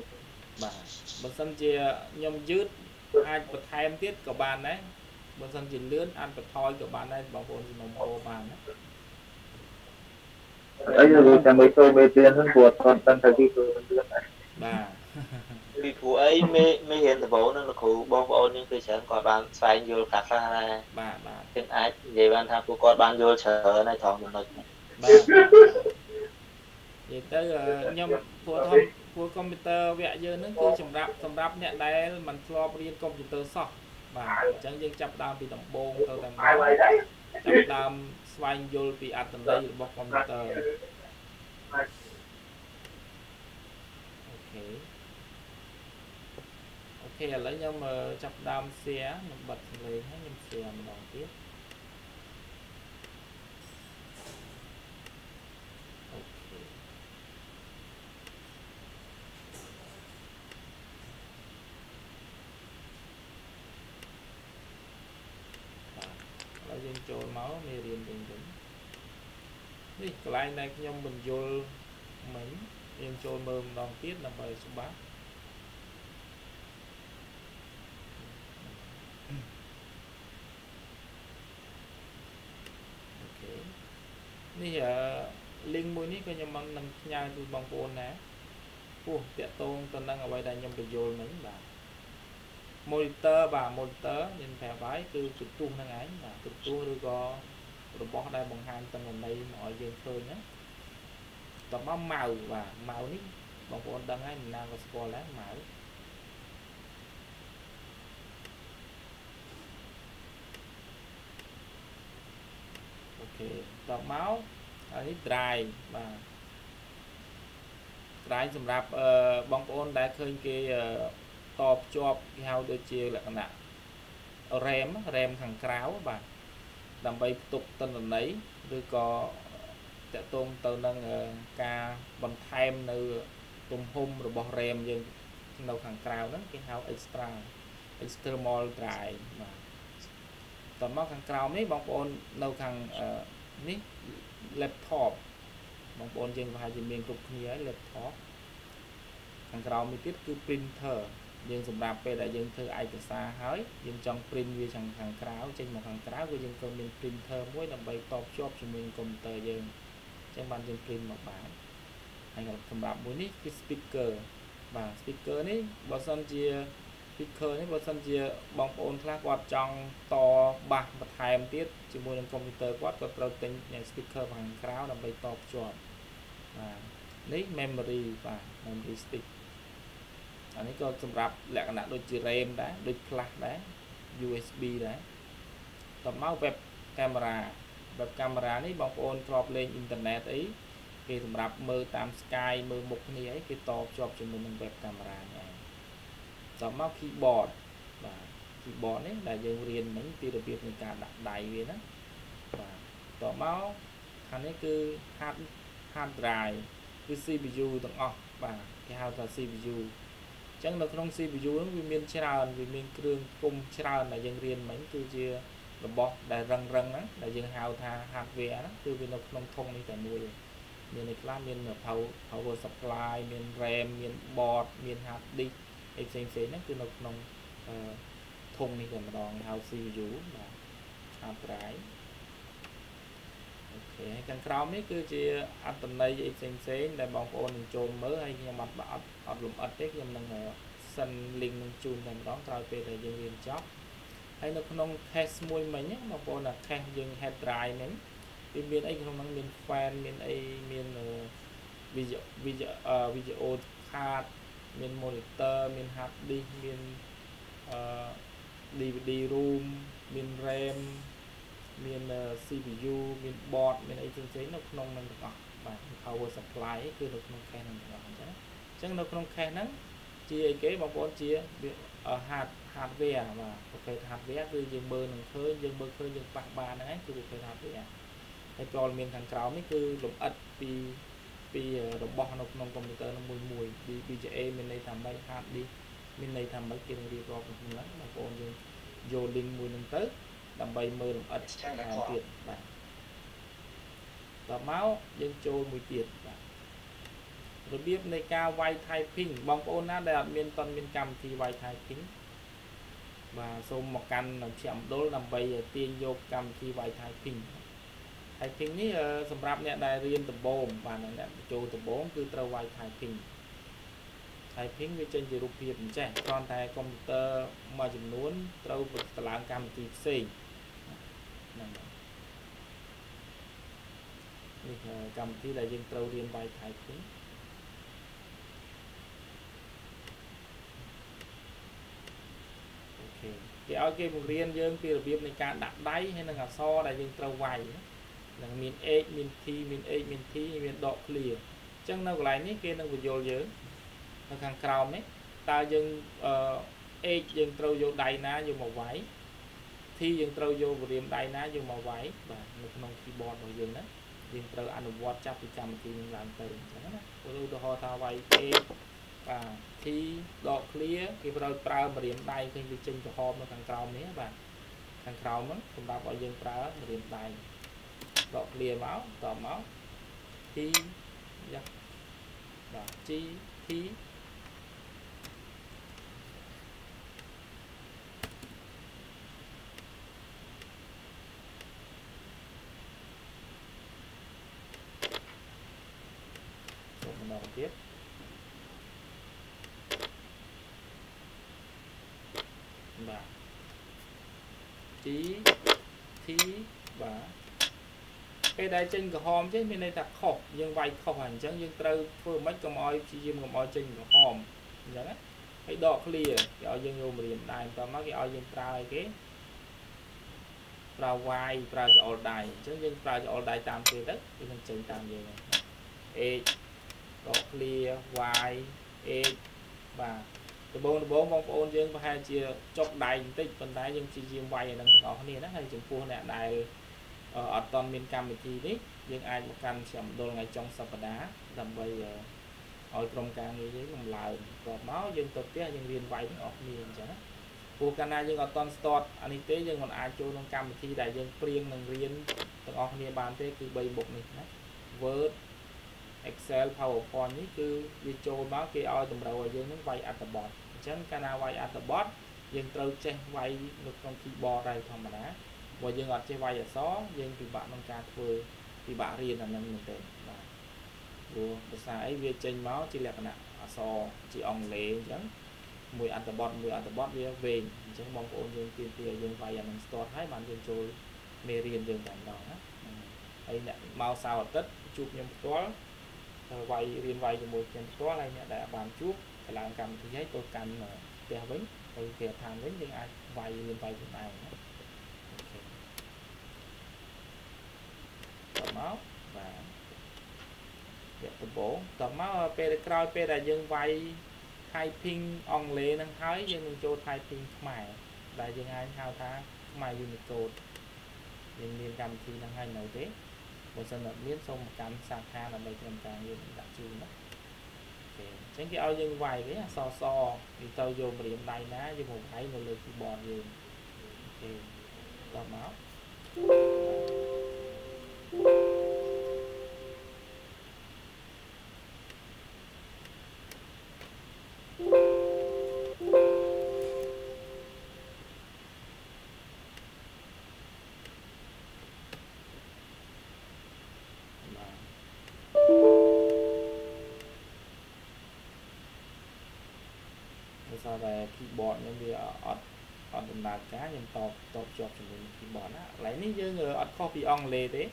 បាទបើសិនជាខ្ញុំយឺតអាចបន្ថែមទៀតក៏បានដែរបើសិនជាលឿនអាចបន្ថយក៏បានដែរបងប្អូនសំណពោបានណាអីយើងចាំមើលចូលមេរៀនហ្នឹងព្រោះអត់ដឹងថាគេចូលលឿនណាបាទពីព្រោះអីមេមេរៀនដំបូងហ្នឹងលោកគ្រូបងប្អូនយើងគឺច្រើនគាត់បានស្វែងយល់ខ្លះខ្លះដែរបាទបាទគឺអាចនិយាយបានថាពួកគាត់បានយល់ច្រើនហើយត្រង់ចំណុចហ្នឹងបាទ និយាយទៅខ្ញុំព្រោះធំព្រោះកុំព្យូទ័រវគ្គយើងហ្នឹងគឺសម្រាប់សម្រាប់អ្នកដែលមិនធ្លាប់រៀនកុំព្យូទ័រសោះបាទអញ្ចឹងយើងចាប់ដើមពីដំបូងទៅតែម្ដងចាប់ដើមស្វែងយល់ពីអត្ថន័យរបស់កុំព្យូទ័រអូខេអូខេឥឡូវខ្ញុំចាប់ដើម share ខ្ញុំបិទសំឡេងហើយខ្ញុំ share ម្ដងទៀតយើងចូល មកមេរៀនវិញវិញនេះកន្លែងដែលខ្ញុំបញ្យល់មិញយើងចូលមើលម្ដងទៀតដើម្បីច្បាស់អូខេនេះអឺ link មួយនេះក៏ខ្ញុំនឹងផ្ញើជូនបងប្អូនដែរពោះតាក់ទងទៅនឹងអ្វីដែលខ្ញុំបញ្យល់មិញបាទ monitor បាទ monitor មានប្រាប់ហើយគឺពិន្ទុហ្នឹងឯងបាទពិន្ទុឬក៏របស់ដែលបង្ហាញតនន័យមកឲ្យយើងឃើញហ្នឹងតបមកម៉ៅបាទម៉ៅនេះបងប្អូនដឹងហើយណាក៏ស្គាល់ដែរម៉ៅអូខេតបមកហើយនេះ drive បាទ drive សម្រាប់អឺបងប្អូនដែលឃើញគេអឺ តភ្ជាប់គេហៅដូចជាលក្ខណៈ RAM RAM ខាងក្រៅបាទដើម្បីផ្ទុកទិន្នន័យឬក៏តកតងទៅនឹងការបន្ថែមនៅទំហំរបស់ RAM យើងនៅខាងក្រៅហ្នឹងគេហៅ extra external drive បាទតមកខាងក្រោមនេះបងប្អូននៅខាងនេះ laptop បងប្អូនយើងប្រហែលជាមានគ្រប់គ្នាហើយ laptop ខាងក្រោមនេះទៀតគឺ printer យើងសម្រាប់ពេលដែលយើងធ្វើឯកសារហើយយើងចង់ print វាខាងខាងក្រៅចេញមកខាងក្រៅគឺយើងក៏មាន printer មួយដើម្បីតបជាប់ជាមួយនឹងកុំព្យូទ័រយើងអញ្ចឹងបានយើង print មកបានហើយសម្រាប់មួយនេះគឺ speaker បាទ speaker នេះបើសិនជា speaker នេះបើសិនជាបងប្អូនខ្លះគាត់ចង់តបាសបន្ថែមទៀតជាមួយនឹងកុំព្យូទ័រគាត់ក៏ត្រូវទិញ speaker ខាងក្រៅដើម្បីតភ្ជាប់បាទនេះ memory បាទ memory stick អានេះក៏សម្រាប់លក្ខណៈដូចជា RAM ដែរដូច flash ដែរ USB ដែរតមក web camera web camera នេះបងប្អូនធ្លាប់លេងអ៊ីនធឺណិតអីគេសម្រាប់មើលតាម Sky មើលមុខគ្នាអីគេតភ្ជាប់ជាមួយនឹង web camera នេះឯងតមក keyboard បាទ keyboard នេះដែលយើងរៀនមិញពីរបៀបនៃការដាក់ដៃវាណាបាទតមកខាងនេះគឺ hard hard drive គឺ CPU ទាំងអស់បាទគេហៅថា CPU អញ្ចឹងនៅក្នុង CPU ហ្នឹងវាមានច្រើនវាមានគ្រឿងគុំច្រើនដែលយើងរៀនមិញគឺជារបស់ដែលរឹងរឹងហ្នឹងដែលយើងហៅថា hardware ហ្នឹងគឺវានៅក្នុងធុងនេះតែមួយមានឯខ្លះមាន power power supply មាន RAM មាន board មាន hard disk អីផ្សេងផ្សេងហ្នឹងគឺនៅក្នុងធុងនេះតែម្ដងហៅ CPU បាទ hard drive អូខេ ហើយខាងក្រោមនេះគឺជាអត្តន័យអីផ្សេងផ្សេងដែលបងប្អូននឹងចូលមើលហើយខ្ញុំអត់អត់អត់លំអិតទេខ្ញុំនឹងសិន link នឹងជូនតែម្ដងក្រោយពេលដែលយើងរៀនចប់ហើយនៅក្នុង cache មួយមិញបងប្អូនអា cache យើង head drive ហ្នឹងវាមានអីក្នុងហ្នឹងមាន fan មានអីមាន video video video card មាន monitor មាន hard disk មានអឺ DVD room មាន RAM មាន CPU មាន board មានអីផ្សេងៗនៅក្នុងនឹងទាំងអស់បាទ power supply គឺនៅក្នុង cache ហ្នឹងទាំងអស់អញ្ចឹងអញ្ចឹងនៅក្នុង cache ហ្នឹងជាអីគេបងប្អូនជា hard hardware បាទប្រភេទ hardware គឺយើងមើលនឹងឃើញយើងមើលឃើញយើងប៉ះបានហ្នឹងឯងគឺប្រភេទ hardware ហើយព័ត៌មានខាងក្រោមនេះគឺលម្អិតពីពីរបស់នៅក្នុងកុំព្យូទ័រនោះមួយមួយ BGA មានន័យថាម៉េច hard disk មានន័យថាម៉េចគេនឹងរៀបរាប់ក្នុងហ្នឹងបងប្អូនយើងយក link មួយហ្នឹងទៅ ដើម្បីមើលលម្អិតថែមទៀតបាទតមកយើងចូលមួយទៀតបាទរបៀបនៃការវាយ typing បងប្អូនណាដែលអត់មានតន់មានកម្មវិធីវាយ typing បាទសូមមកកាន់ភ័ក្រមណ្ឌលដើម្បីទាញយកកម្មវិធីវាយ typing typing នេះសម្រាប់អ្នកដែលរៀនដំបូងបាទអ្នកចូលដំបូងគឺត្រូវវាយ typing typing វាចេញជារូបភាពអញ្ចេះគ្រាន់តែកុំព្យូទ័រមួយចំនួនត្រូវតម្លើងកម្មវិធីផ្សេង ហ្នឹងនេះកម្មវិធីដែលយើងត្រូវរៀនវាយ typing អូខេគេឲ្យគេបង្រៀនយើងពីរបៀបនៃការដាក់ដៃហើយនិងអក្សរដែលយើងត្រូវវាយនឹងមាន h មាន t មាន h មាន t មានដក clear អញ្ចឹងនៅកន្លែងនេះគេនឹងបញ្យល់យើងនៅខាងក្រោមនេះតើយើងអឺ h យើងត្រូវយកដៃណាយកមកវាយ t យើងត្រូវយកវរៀមដៃណាយកមកវាយបាទនៅក្នុង keyboard របស់យើងណាយើងត្រូវអនុវត្តចាប់ពីកម្មវិធីនឹងឡើងទៅអញ្ចឹងណាឧទាហរណ៍ថាវាយ a បាទ t ដក clear គេប្រើប្រើម្រាមដៃឃើញវាចេញក្រហមនៅខាងក្រោមនេះបាទខាងក្រោមហ្នឹងសម្រាប់ឲ្យយើងប្រើម្រាមដៃដក clear មកតមក t យ៉ាបាទ g t ម្ដងទៀតបាទ T T បាទ ពេលដែលចេញក្រហមចេញមានន័យថាខុសយើងវាយខុសហើយអញ្ចឹងយើងត្រូវធ្វើម៉េចកុំឲ្យព្យាយាមកុំឲ្យចេញក្រហមអញ្ចឹងណាហើយដក clear គេឲ្យយើងយកមករៀនដែរបន្តមកគេឲ្យយើងប្រើអីគេប្រើវាយប្រើចោលដៃអញ្ចឹងយើងប្រើចោលដៃតាមគេទៅវានឹងចេញតាមយើង H ដក clear y x បាទដំបូងដំបូងបងប្អូនយើងប្រហែលជាចុកដៃបន្តិចប៉ុន្តែយើងព្យាយាមវាយឲ្យនឹងទាំងអស់គ្នាណាហើយចំពោះអ្នកដែល អត់តន់មានកម្មវិធីនេះយើងអាចមកកាន់ខ្ញុំដុលថ្ងៃចុងសប្តាហ៍ដើម្បីឲ្យក្រុមការងារយើងឡើងឡើងគាត់មកយើងទៅផ្ទះយើងរៀនវាយទាំងអស់គ្នាអញ្ចឹងណាព្រោះកាលណាយើងអត់តន់ start អានេះទេយើងមិនអាចចូលក្នុងកម្មវិធីដែលយើងព្រៀងនឹងរៀនទាំងអស់គ្នាបានទេគឺ3មុខនេះណា Word Excel PowerPoint នេះគឺវាចូលមកគេឲ្យតម្រូវឲ្យយើងនឹងវាយអត្ថបទអញ្ចឹងកាលណាវាយអត្ថបទយើងត្រូវចេះវាយនៅក្នុង keyboard ដែរធម្មតា បើយើងអត់ចេះវាយអក្សរយើងពិបាកក្នុងការធ្វើពិបាករៀនអានឹងមែនទេបាទព្រោះភាសាអីវាចេញមកជាលក្ខណៈអក្សរជាអង់គ្លេសអញ្ចឹងមួយអត្ថបទមួយអត្ថបទវាវែងអញ្ចឹងបងប្អូនយើងទាមទារយើងវាយអានឹង start ហើយបានយើងចូលមេរៀនយើងតែម្ដងណាហើយអ្នកមកសៅរ៍អាទិត្យជួបខ្ញុំផ្ទាល់វាយរៀនវាយជាមួយខ្ញុំផ្ទាល់ហើយអ្នកដែលបានជួបកឡើងកម្មវិធីឲ្យទៅកាន់ផ្ទះវិញទៅគេឋានវិញយើងអាចវាយរៀនវាយខ្លួនឯងអូខេ តមកបាទវគ្គដំបូងតមកពេលក្រោយពេលដែលយើងវាយ typing អង់គ្លេសនឹងហើយយើងនឹងចូល typing ខ្មែរដែលយើងអាចហៅថាខ្មែរ Unicode យើងមានកម្មវិធីនឹងហើយនៅទេបើសិនតែមានសូមកម្មសាខាដើម្បីក្រុមការងារដាក់ជូនណាអូខេអញ្ចឹងគេឲ្យយើងវាយវិញអសសគេទៅយកម្រាមដៃណាយកមកវាយនៅលើ keyboard យើងអូខេតមកដោយ សារតែ keyboard ខ្ញុំវាអត់អត់ដំណើរការខ្ញុំតបតបជាប់ជាមួយ keyboard ណាកន្លែងនេះយើងអត់ខុសពីអង់គ្លេសទេ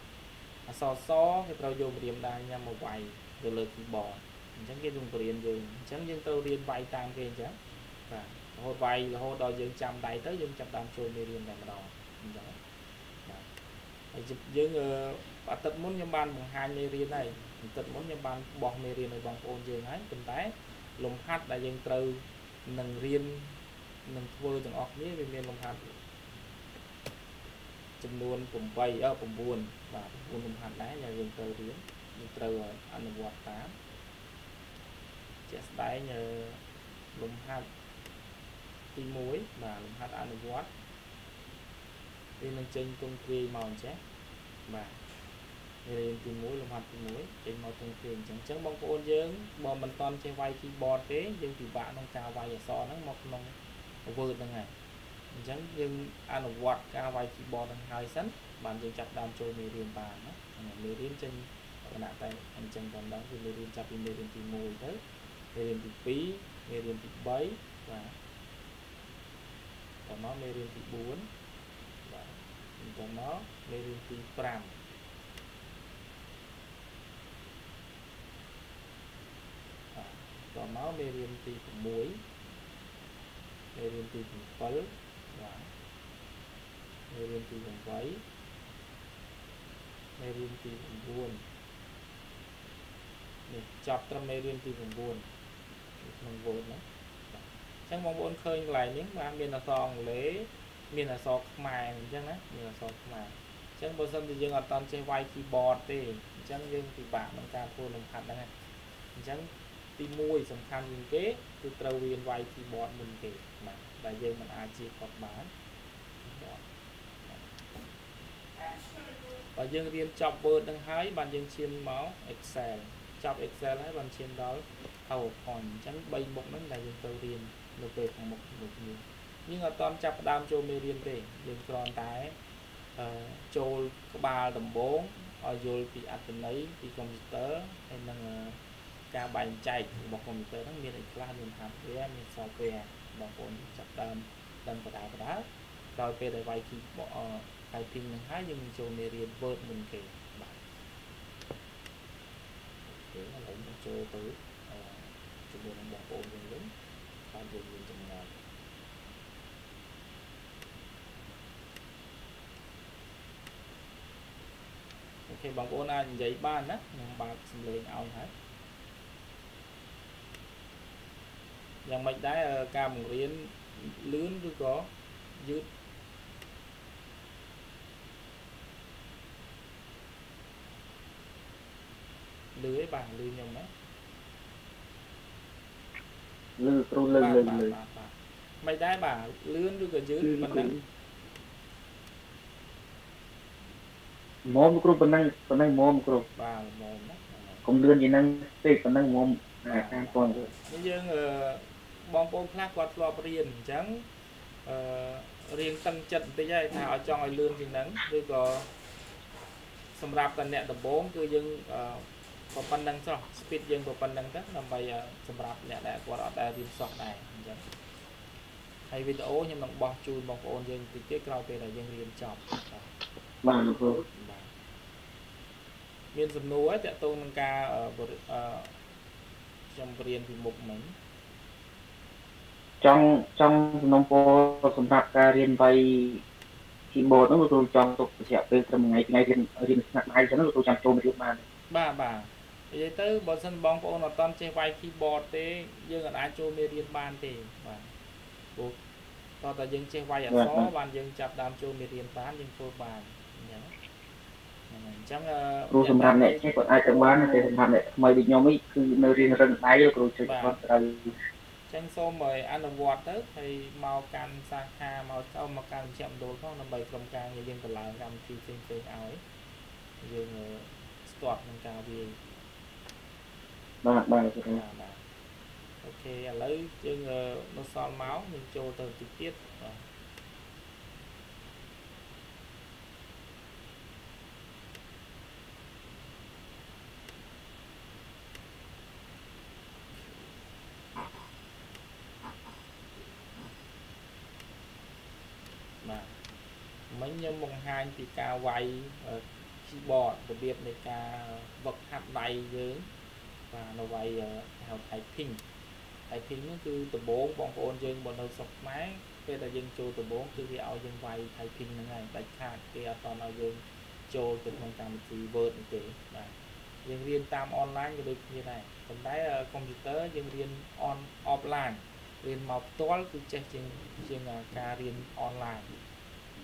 អក្សរសគេត្រូវយកម្រាមដៃញ៉ាំមកវាយទៅលើ keyboard អញ្ចឹងគេនឹងបរៀនយើងអញ្ចឹងយើងត្រូវរៀនវាយតាមគេអញ្ចឹងបាទរហូតវាយរហូតដល់យើងចាំដៃទៅយើងចាប់ដើមចូលមេរៀនតែម្ដងអញ្ចឹងបាទហើយយើងអាទិត្យមុនខ្ញុំបានបង្ហាញមេរៀនហើយអាទិត្យមុនខ្ញុំបានបោះមេរៀនឲ្យបងប្អូនយើងហើយប៉ុន្តែលំហាត់ដែលយើងត្រូវនឹងរៀននឹងធ្វើទាំងអស់គ្នាវាមានលំហាត់ ចំនួន8អឺ9បាទ9លំហាត់ដែរដែលយើងត្រូវរៀនយើងត្រូវអនុវត្តតាមជាក់ស្ដែងលំហាត់ទី1បាទលំហាត់អនុវត្តវានឹងចេញទុំគ្រាយមកអញ្ចឹងបាទរៀនទី1លំហាត់ទី1ចេញមកទុំគ្រាយអញ្ចឹងអញ្ចឹងបងប្អូនយើងបើមិនតន់ចេះវាយ keyboard ទេយើងពិបាកក្នុងការវាយអក្សរហ្នឹងមកក្នុង Word ហ្នឹងហើយ អញ្ចឹងយើងអនុវត្តការវាយ keyboard នឹងហើយសិនបានយើងចាប់ដើមចូលមេរៀនបានណាមេរៀនចេញគណៈតែអញ្ចឹងតែម្ដងគឺមេរៀនចាប់ពីមេរៀនទី1ទៅមេរៀនទី2មេរៀនទី3បាទតមកមេរៀនទី4បាទតមកមេរៀនទី5តមកមេរៀនទី6មេរៀនទី7 បាទមេរៀនទី8មេរៀនទី9នេះចប់ត្រឹមមេរៀនទី9ក្នុង Word ណាអញ្ចឹងបងប្អូនឃើញកន្លែងនេះបានមានអក្សរអង់គ្លេសមានអក្សរខ្មែរអញ្ចឹងណាមានអក្សរខ្មែរអញ្ចឹងបើសិនជាយើងអត់តន់ចេះវាយ keyboard ទេអញ្ចឹងយើងពិបាកក្នុងការធ្វើលំហាត់ហ្នឹងអញ្ចឹងទី1សំខាន់ជាងគេគឺត្រូវរៀនវាយ keyboard មុនគេបាទ ដែលយើងមិនអាចជាគាត់បានបើយើងរៀនចប់ Word នឹងហើយបានយើងឈានមក Excel ចប់ Excel ហើយបានឈានដល់ PowerPoint អញ្ចឹង3មុខហ្នឹងដែលយើងត្រូវរៀននៅពេលខាងមុខជាមួយគ្នាយើងអត់តន់ចាប់ផ្ដើមចូលមេរៀនទេយើងគ្រាន់តែអឺចូលក្បាលដំបូងឲ្យយល់ពីអត្ថន័យពីកុំព្យូទ័រហើយនឹងការបែងចែករបស់កុំព្យូទ័រហ្នឹងមានអីខ្លះមាន hardware មាន software បងប្អូនចាប់ដើមដឹងបដាបដាក្រោយពេលដែលវាយ keyboard typing នឹងហើយយើងចូលមេរៀន Word មុនគេបាទអូខេឥឡូវយើងចូលទៅជាមួយនឹងបងប្អូនយើងវិញបានយើងមានចំណងអូខេបងប្អូនអាចនិយាយបានណាខ្ញុំបើកសំឡេងឲ្យហើយ យ៉ាងម៉េចដែរការបង្រៀនលឿនឬក៏យឺតលឺឯបាទលឺខ្ញុំណាលឺគ្រូលឺលឺលឺមិនដែរបាទលឿនឬក៏យឺតប៉ុណ្ណឹងមុំគ្រូប៉ុណ្ណឹងប៉ុណ្ណឹងមុំគ្រូបាទមុំណាកុំលឿនយ៉ាងហ្នឹងពេកប៉ុណ្ណឹងមុំអាការគាត់យើង បងប្អូនខ្លះគាត់ធ្លាប់រៀនអញ្ចឹងអឺរៀងតឹងចិត្តបន្តិចហើយថាឲ្យចង់ឲ្យលឿនជាងហ្នឹងឬក៏សម្រាប់តែអ្នកដំបូងគឺយើងប៉ុណ្្នឹងចុះ speed យើងប៉ុណ្្នឹងទៅដើម្បីសម្រាប់អ្នកដែលគាត់អត់ដែលរៀនសោះដែរអញ្ចឹងហើយវីដេអូខ្ញុំនឹងបោះជូនបងប្អូនយើងតិចទៀតក្រោយពេលដែលយើងរៀនចប់បាទគ្រូមានសំណួរតើតើតនឹងការខ្ញុំរៀនពីមុខមិញ ចង់ចង់សំណុំពរសម្រាប់ការរៀនវៃ keyboard ហ្នឹងគ្រូចង់ទុករយៈពេលត្រឹមថ្ងៃថ្ងៃរៀនរៀនស្នាក់ដៃចឹងគ្រូចង់ចូលមករៀនបានបាទបាទនិយាយទៅបើសិនបងប្អូនអត់តន់ចេះវាយ keyboard ទេយើងអាចចូលមេរៀនបានទេបាទព្រោះតោះតែយើងចេះវាយអក្សរបានយើងចាប់ដើមចូលមេរៀនបានយើងធ្វើបានអញ្ចឹងអញ្ចឹងគ្រូសម្រាប់អ្នកចេះគាត់អាចទៅបានតែសម្រាប់អ្នកថ្មីដូចខ្ញុំនេះគឺនៅរៀនរឹងដៃគ្រូជួយគាត់ត្រូវ ចឹងសូមឲ្យអនុវត្តទៅហើយមកកាន់សាខាមកទៅមកកាន់វិជ្ជាមណ្ឌលផងដើម្បីក្រុមការងារយើងតម្លើងកម្មវិធីផ្សេងៗឲ្យយើងស្ទាត់នឹងការវាយបាទបាទអូខេឥឡូវយើងនៅសល់មកយើងចូលទៅតិចទៀតបាទបាទមិញ ខ្ញុំបង្ហាញពីការវាយ keyboard របៀបនៃការវឹកហាត់ដៃយើងបាទនៅវាយហៅ typing typing ហ្នឹងគឺដំបូងបងប្អូនយើងបើនៅស្រុកខ្មែរពេលដែលយើងចូលដំបូងគឺគេឲ្យយើងវាយ typing ហ្នឹងហើយដាច់ខាតគេអត់តឲ្យយើងចូលទៅក្នុងកម្មវិធី Word ទេបាទយើងរៀនតាមអនឡាញក៏ដូចគ្នាដែរប៉ុន្តែកុំព្យូទ័រយើងរៀន on offline រៀនមកផ្ទាល់គឺចេះជាងជាងការរៀនអនឡាញ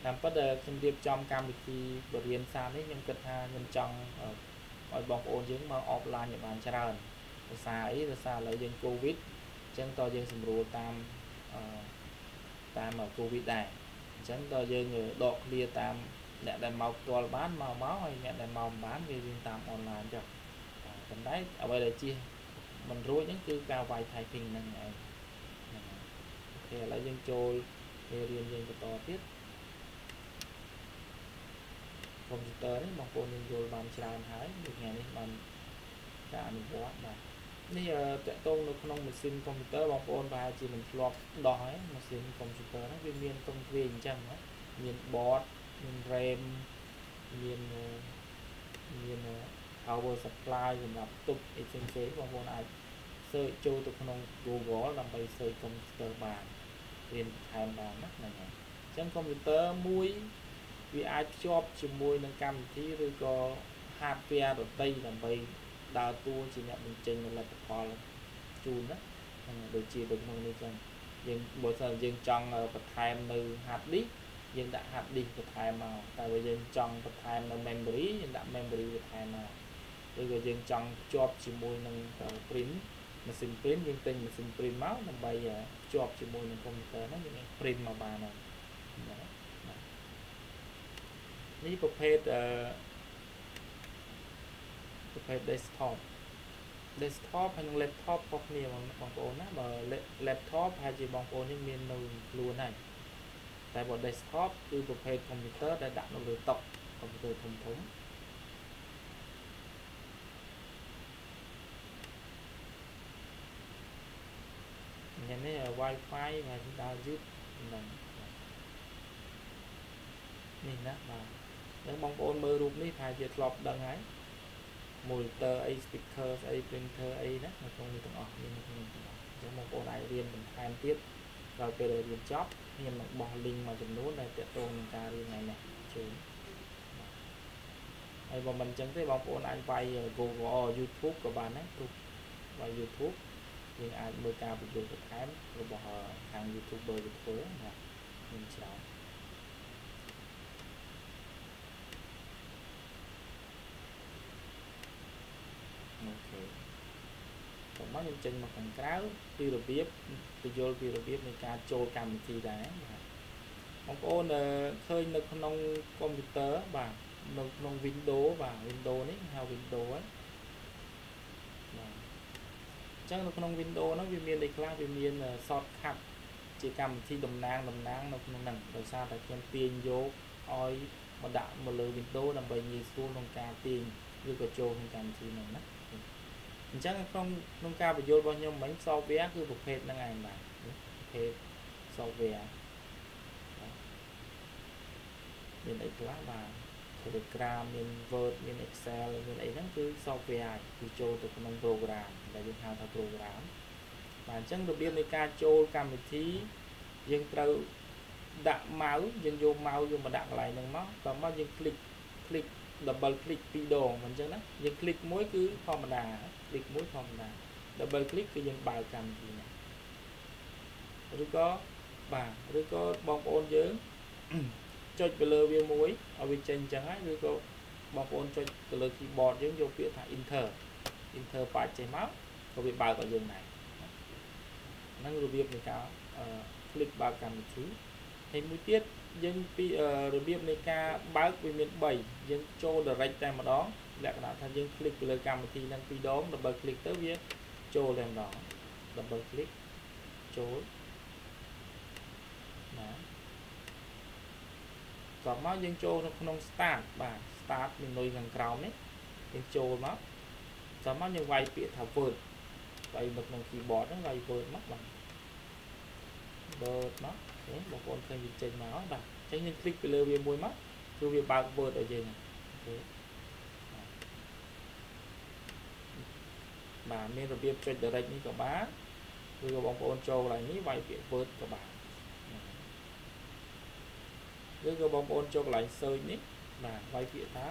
តាមពិតខ្ញុំរៀបចំកម្មវិធីបរិញ្ញាសានេះខ្ញុំគិតថាខ្ញុំចង់ឲ្យបងប្អូនយើងមក offline ឲ្យបានច្រើនភាសាអីភាសាឥឡូវយើង Covid អញ្ចឹងតើយើងសម្រួលតាមតាម Covid ដែរអញ្ចឹងតើយើងដកឃ្លាតាមអ្នកដែលមកផ្ទាល់បានមកមកហើយអ្នកដែលមកមិនបានវារៀនតាម online ចុះប៉ុន្តែអ្វីដែលជាមិនរួចហ្នឹងគឺការវាយ typing ហ្នឹងឯងអូខេឥឡូវយើងចូលមេរៀនយើងបន្តទៀត កុំព្យូទ័រនេះបងប្អូនយើងយល់បានច្រើនហើយដូចថ្ងៃនេះបានការអនុវត្តបាទនេះតកតងនៅក្នុងម៉ាស៊ីនកុំព្យូទ័របងប្អូនប្រហែលជាមិនធ្លាប់ដោះហើយម៉ាស៊ីនកុំព្យូទ័រហ្នឹងវាមានតុងទ្វាយអញ្ចឹងណាមាន board មាន RAM មានមាន power supply សម្រាប់ទប់អីផ្សេងៗបងប្អូនអាច search ចូលទៅក្នុង Google ដើម្បី search computer បានរៀនបន្ថែមបានណាហ្នឹងហើយអញ្ចឹង computer មួយ វាអាចភ្ជាប់ជាមួយនឹងកម្មវិធីឬក៏ hardware ដទៃដើម្បីដើរតួជាអ្នកបញ្ចេញផលិតផលជូនណាហ្នឹងហើយដូចជាដូចក្នុងនេះចឹងយើងបើសិនយើងចង់បន្ថែមនៅ hard disk យើងដាក់ hard disk បន្ថែមមកតែបើយើងចង់បន្ថែមនៅ memory យើងដាក់ memory បន្ថែមមកឬក៏យើងចង់ភ្ជាប់ជាមួយនឹង print ម៉ាស៊ីន print យើងទិញម៉ាស៊ីន print មកដើម្បីភ្ជាប់ជាមួយនឹង computer ហ្នឹងយើងអាច print មកបានហើយ នេះប្រភេទអឺប្រភេទ desktop desktop ហើយនិង laptop ខុសគ្នាបងប្អូនណាបើ laptop ប្រហែលជាបងប្អូននេះមាននៅខ្លួនហើយតែបើ desktop គឺប្រភេទ computer ដែលដាក់នៅលើតុ computer ធំធំញ៉ាំនេះ Wi-Fi ហើយដើរយឺតហ្នឹងនេះណាបាទអញ្ចឹងបងប្អូនមើលរូបនេះប្រហែលជាធ្លាប់ដឹងហើយ monitor អី speaker ស្អី printer អីណានៅក្នុងនេះទាំងអស់មាននៅក្នុងនេះទាំងអស់អញ្ចឹងបងប្អូនអាចរៀនបន្ថែមទៀតក្រោយពេលដែលរៀនចប់ខ្ញុំនឹងបោះ link មួយចំនួនដែលទាក់ទងនឹងការរៀនថ្ងៃនេះជូនហើយបើមិនអញ្ចឹងទេបងប្អូនអាចវាយ Google YouTube ក៏បានដែរទូវាយ YouTube យើងអាចមើលការបញ្យល់បន្ថែមរបស់ខាង YouTuber វាធ្វើណាមានច្រើន អូខេតោះមកខ្ញុំចេញមកខាងក្រៅពីរបៀបបញ្យល់ពីរបៀបនៃការចូលកម្មវិធីដែរបាទបងប្អូនឃើញនៅក្នុងកុំព្យូទ័របាទនៅក្នុង Windows បាទ Windows នេះហៅ Windows ហ្នឹងបាទចឹងនៅក្នុង Windows ហ្នឹងវាមានអីខ្លះវាមាន shortcut ជាកម្មវិធីតំណាងតំណាងនៅក្នុងហ្នឹងដោយសារតែខ្ញុំទាញយកឲ្យមកដាក់មកលើ Windows ដើម្បីងាយស្រួលក្នុងការទាញឬក៏ចូលក្នុងកម្មវិធីហ្នឹងណា អញ្ចឹងក្នុងក្នុងការបញ្យល់របស់ខ្ញុំមិញ software គឺប្រភេទហ្នឹងឯងបាទប្រភេទ software មានអីខ្លះបាទ Telegram មាន Word មាន Excel មានអីហ្នឹងគឺ software គឺចូលទៅក្នុង program ដែលយើងហៅថា program បាទអញ្ចឹងរបៀបនៃការចូលកម្មវិធីយើងត្រូវដាក់ mouse យើងយក mouse យកមកដាក់កន្លែងហ្នឹងមកតមកយើង click click double click ពីរដងមិនអញ្ចឹងណាយើង click មួយគឺធម្មតា click មួយធម្មតា double click គឺយើងបើកកម្មវិធីហ្នឹងឬក៏បាទឬក៏បងប្អូនយើងចុចទៅលើវាមួយឲ្យវាចេញអញ្ចឹងហើយឬក៏បងប្អូនចុចទៅលើ keyboard យើងយកពាក្យថា enter enter បាច់ចេញមកក៏វាបើកឲ្យយើងដែរហ្នឹងរបៀបនៃការ click បើកកម្មវិធីហើយមួយទៀតយើងពីរបៀបនៃការបើកវាមាន3យើងចូល direct តែម្ដង លក្ខណៈថាយើង click ទៅលើកម្មវិធីហ្នឹងពីរដង double click ទៅវាចូលតែម្ដង double click ចូលណាក៏មកយើងចូលនៅក្នុង start បាទ start menu ខាងក្រោមនេះយើងចូលមកក៏មកយើងវាយពាក្យថា word វាយនៅក្នុង keyboard ហ្នឹងវាយ word មកបាទ word មកអូបងប្អូនឃើញវាចេញមកបាទអញ្ចឹងយើងคลิกទៅលើវាមួយមកគឺវាបើក word ឲ្យយើងអូ បាទមានរបៀបចុច direct នេះក៏បានឬក៏បងប្អូនចូលកន្លែងនេះវាយពាក្យ word ក៏បានឬក៏បងប្អូនចូលកន្លែង search នេះបាទវាយពាក្យថា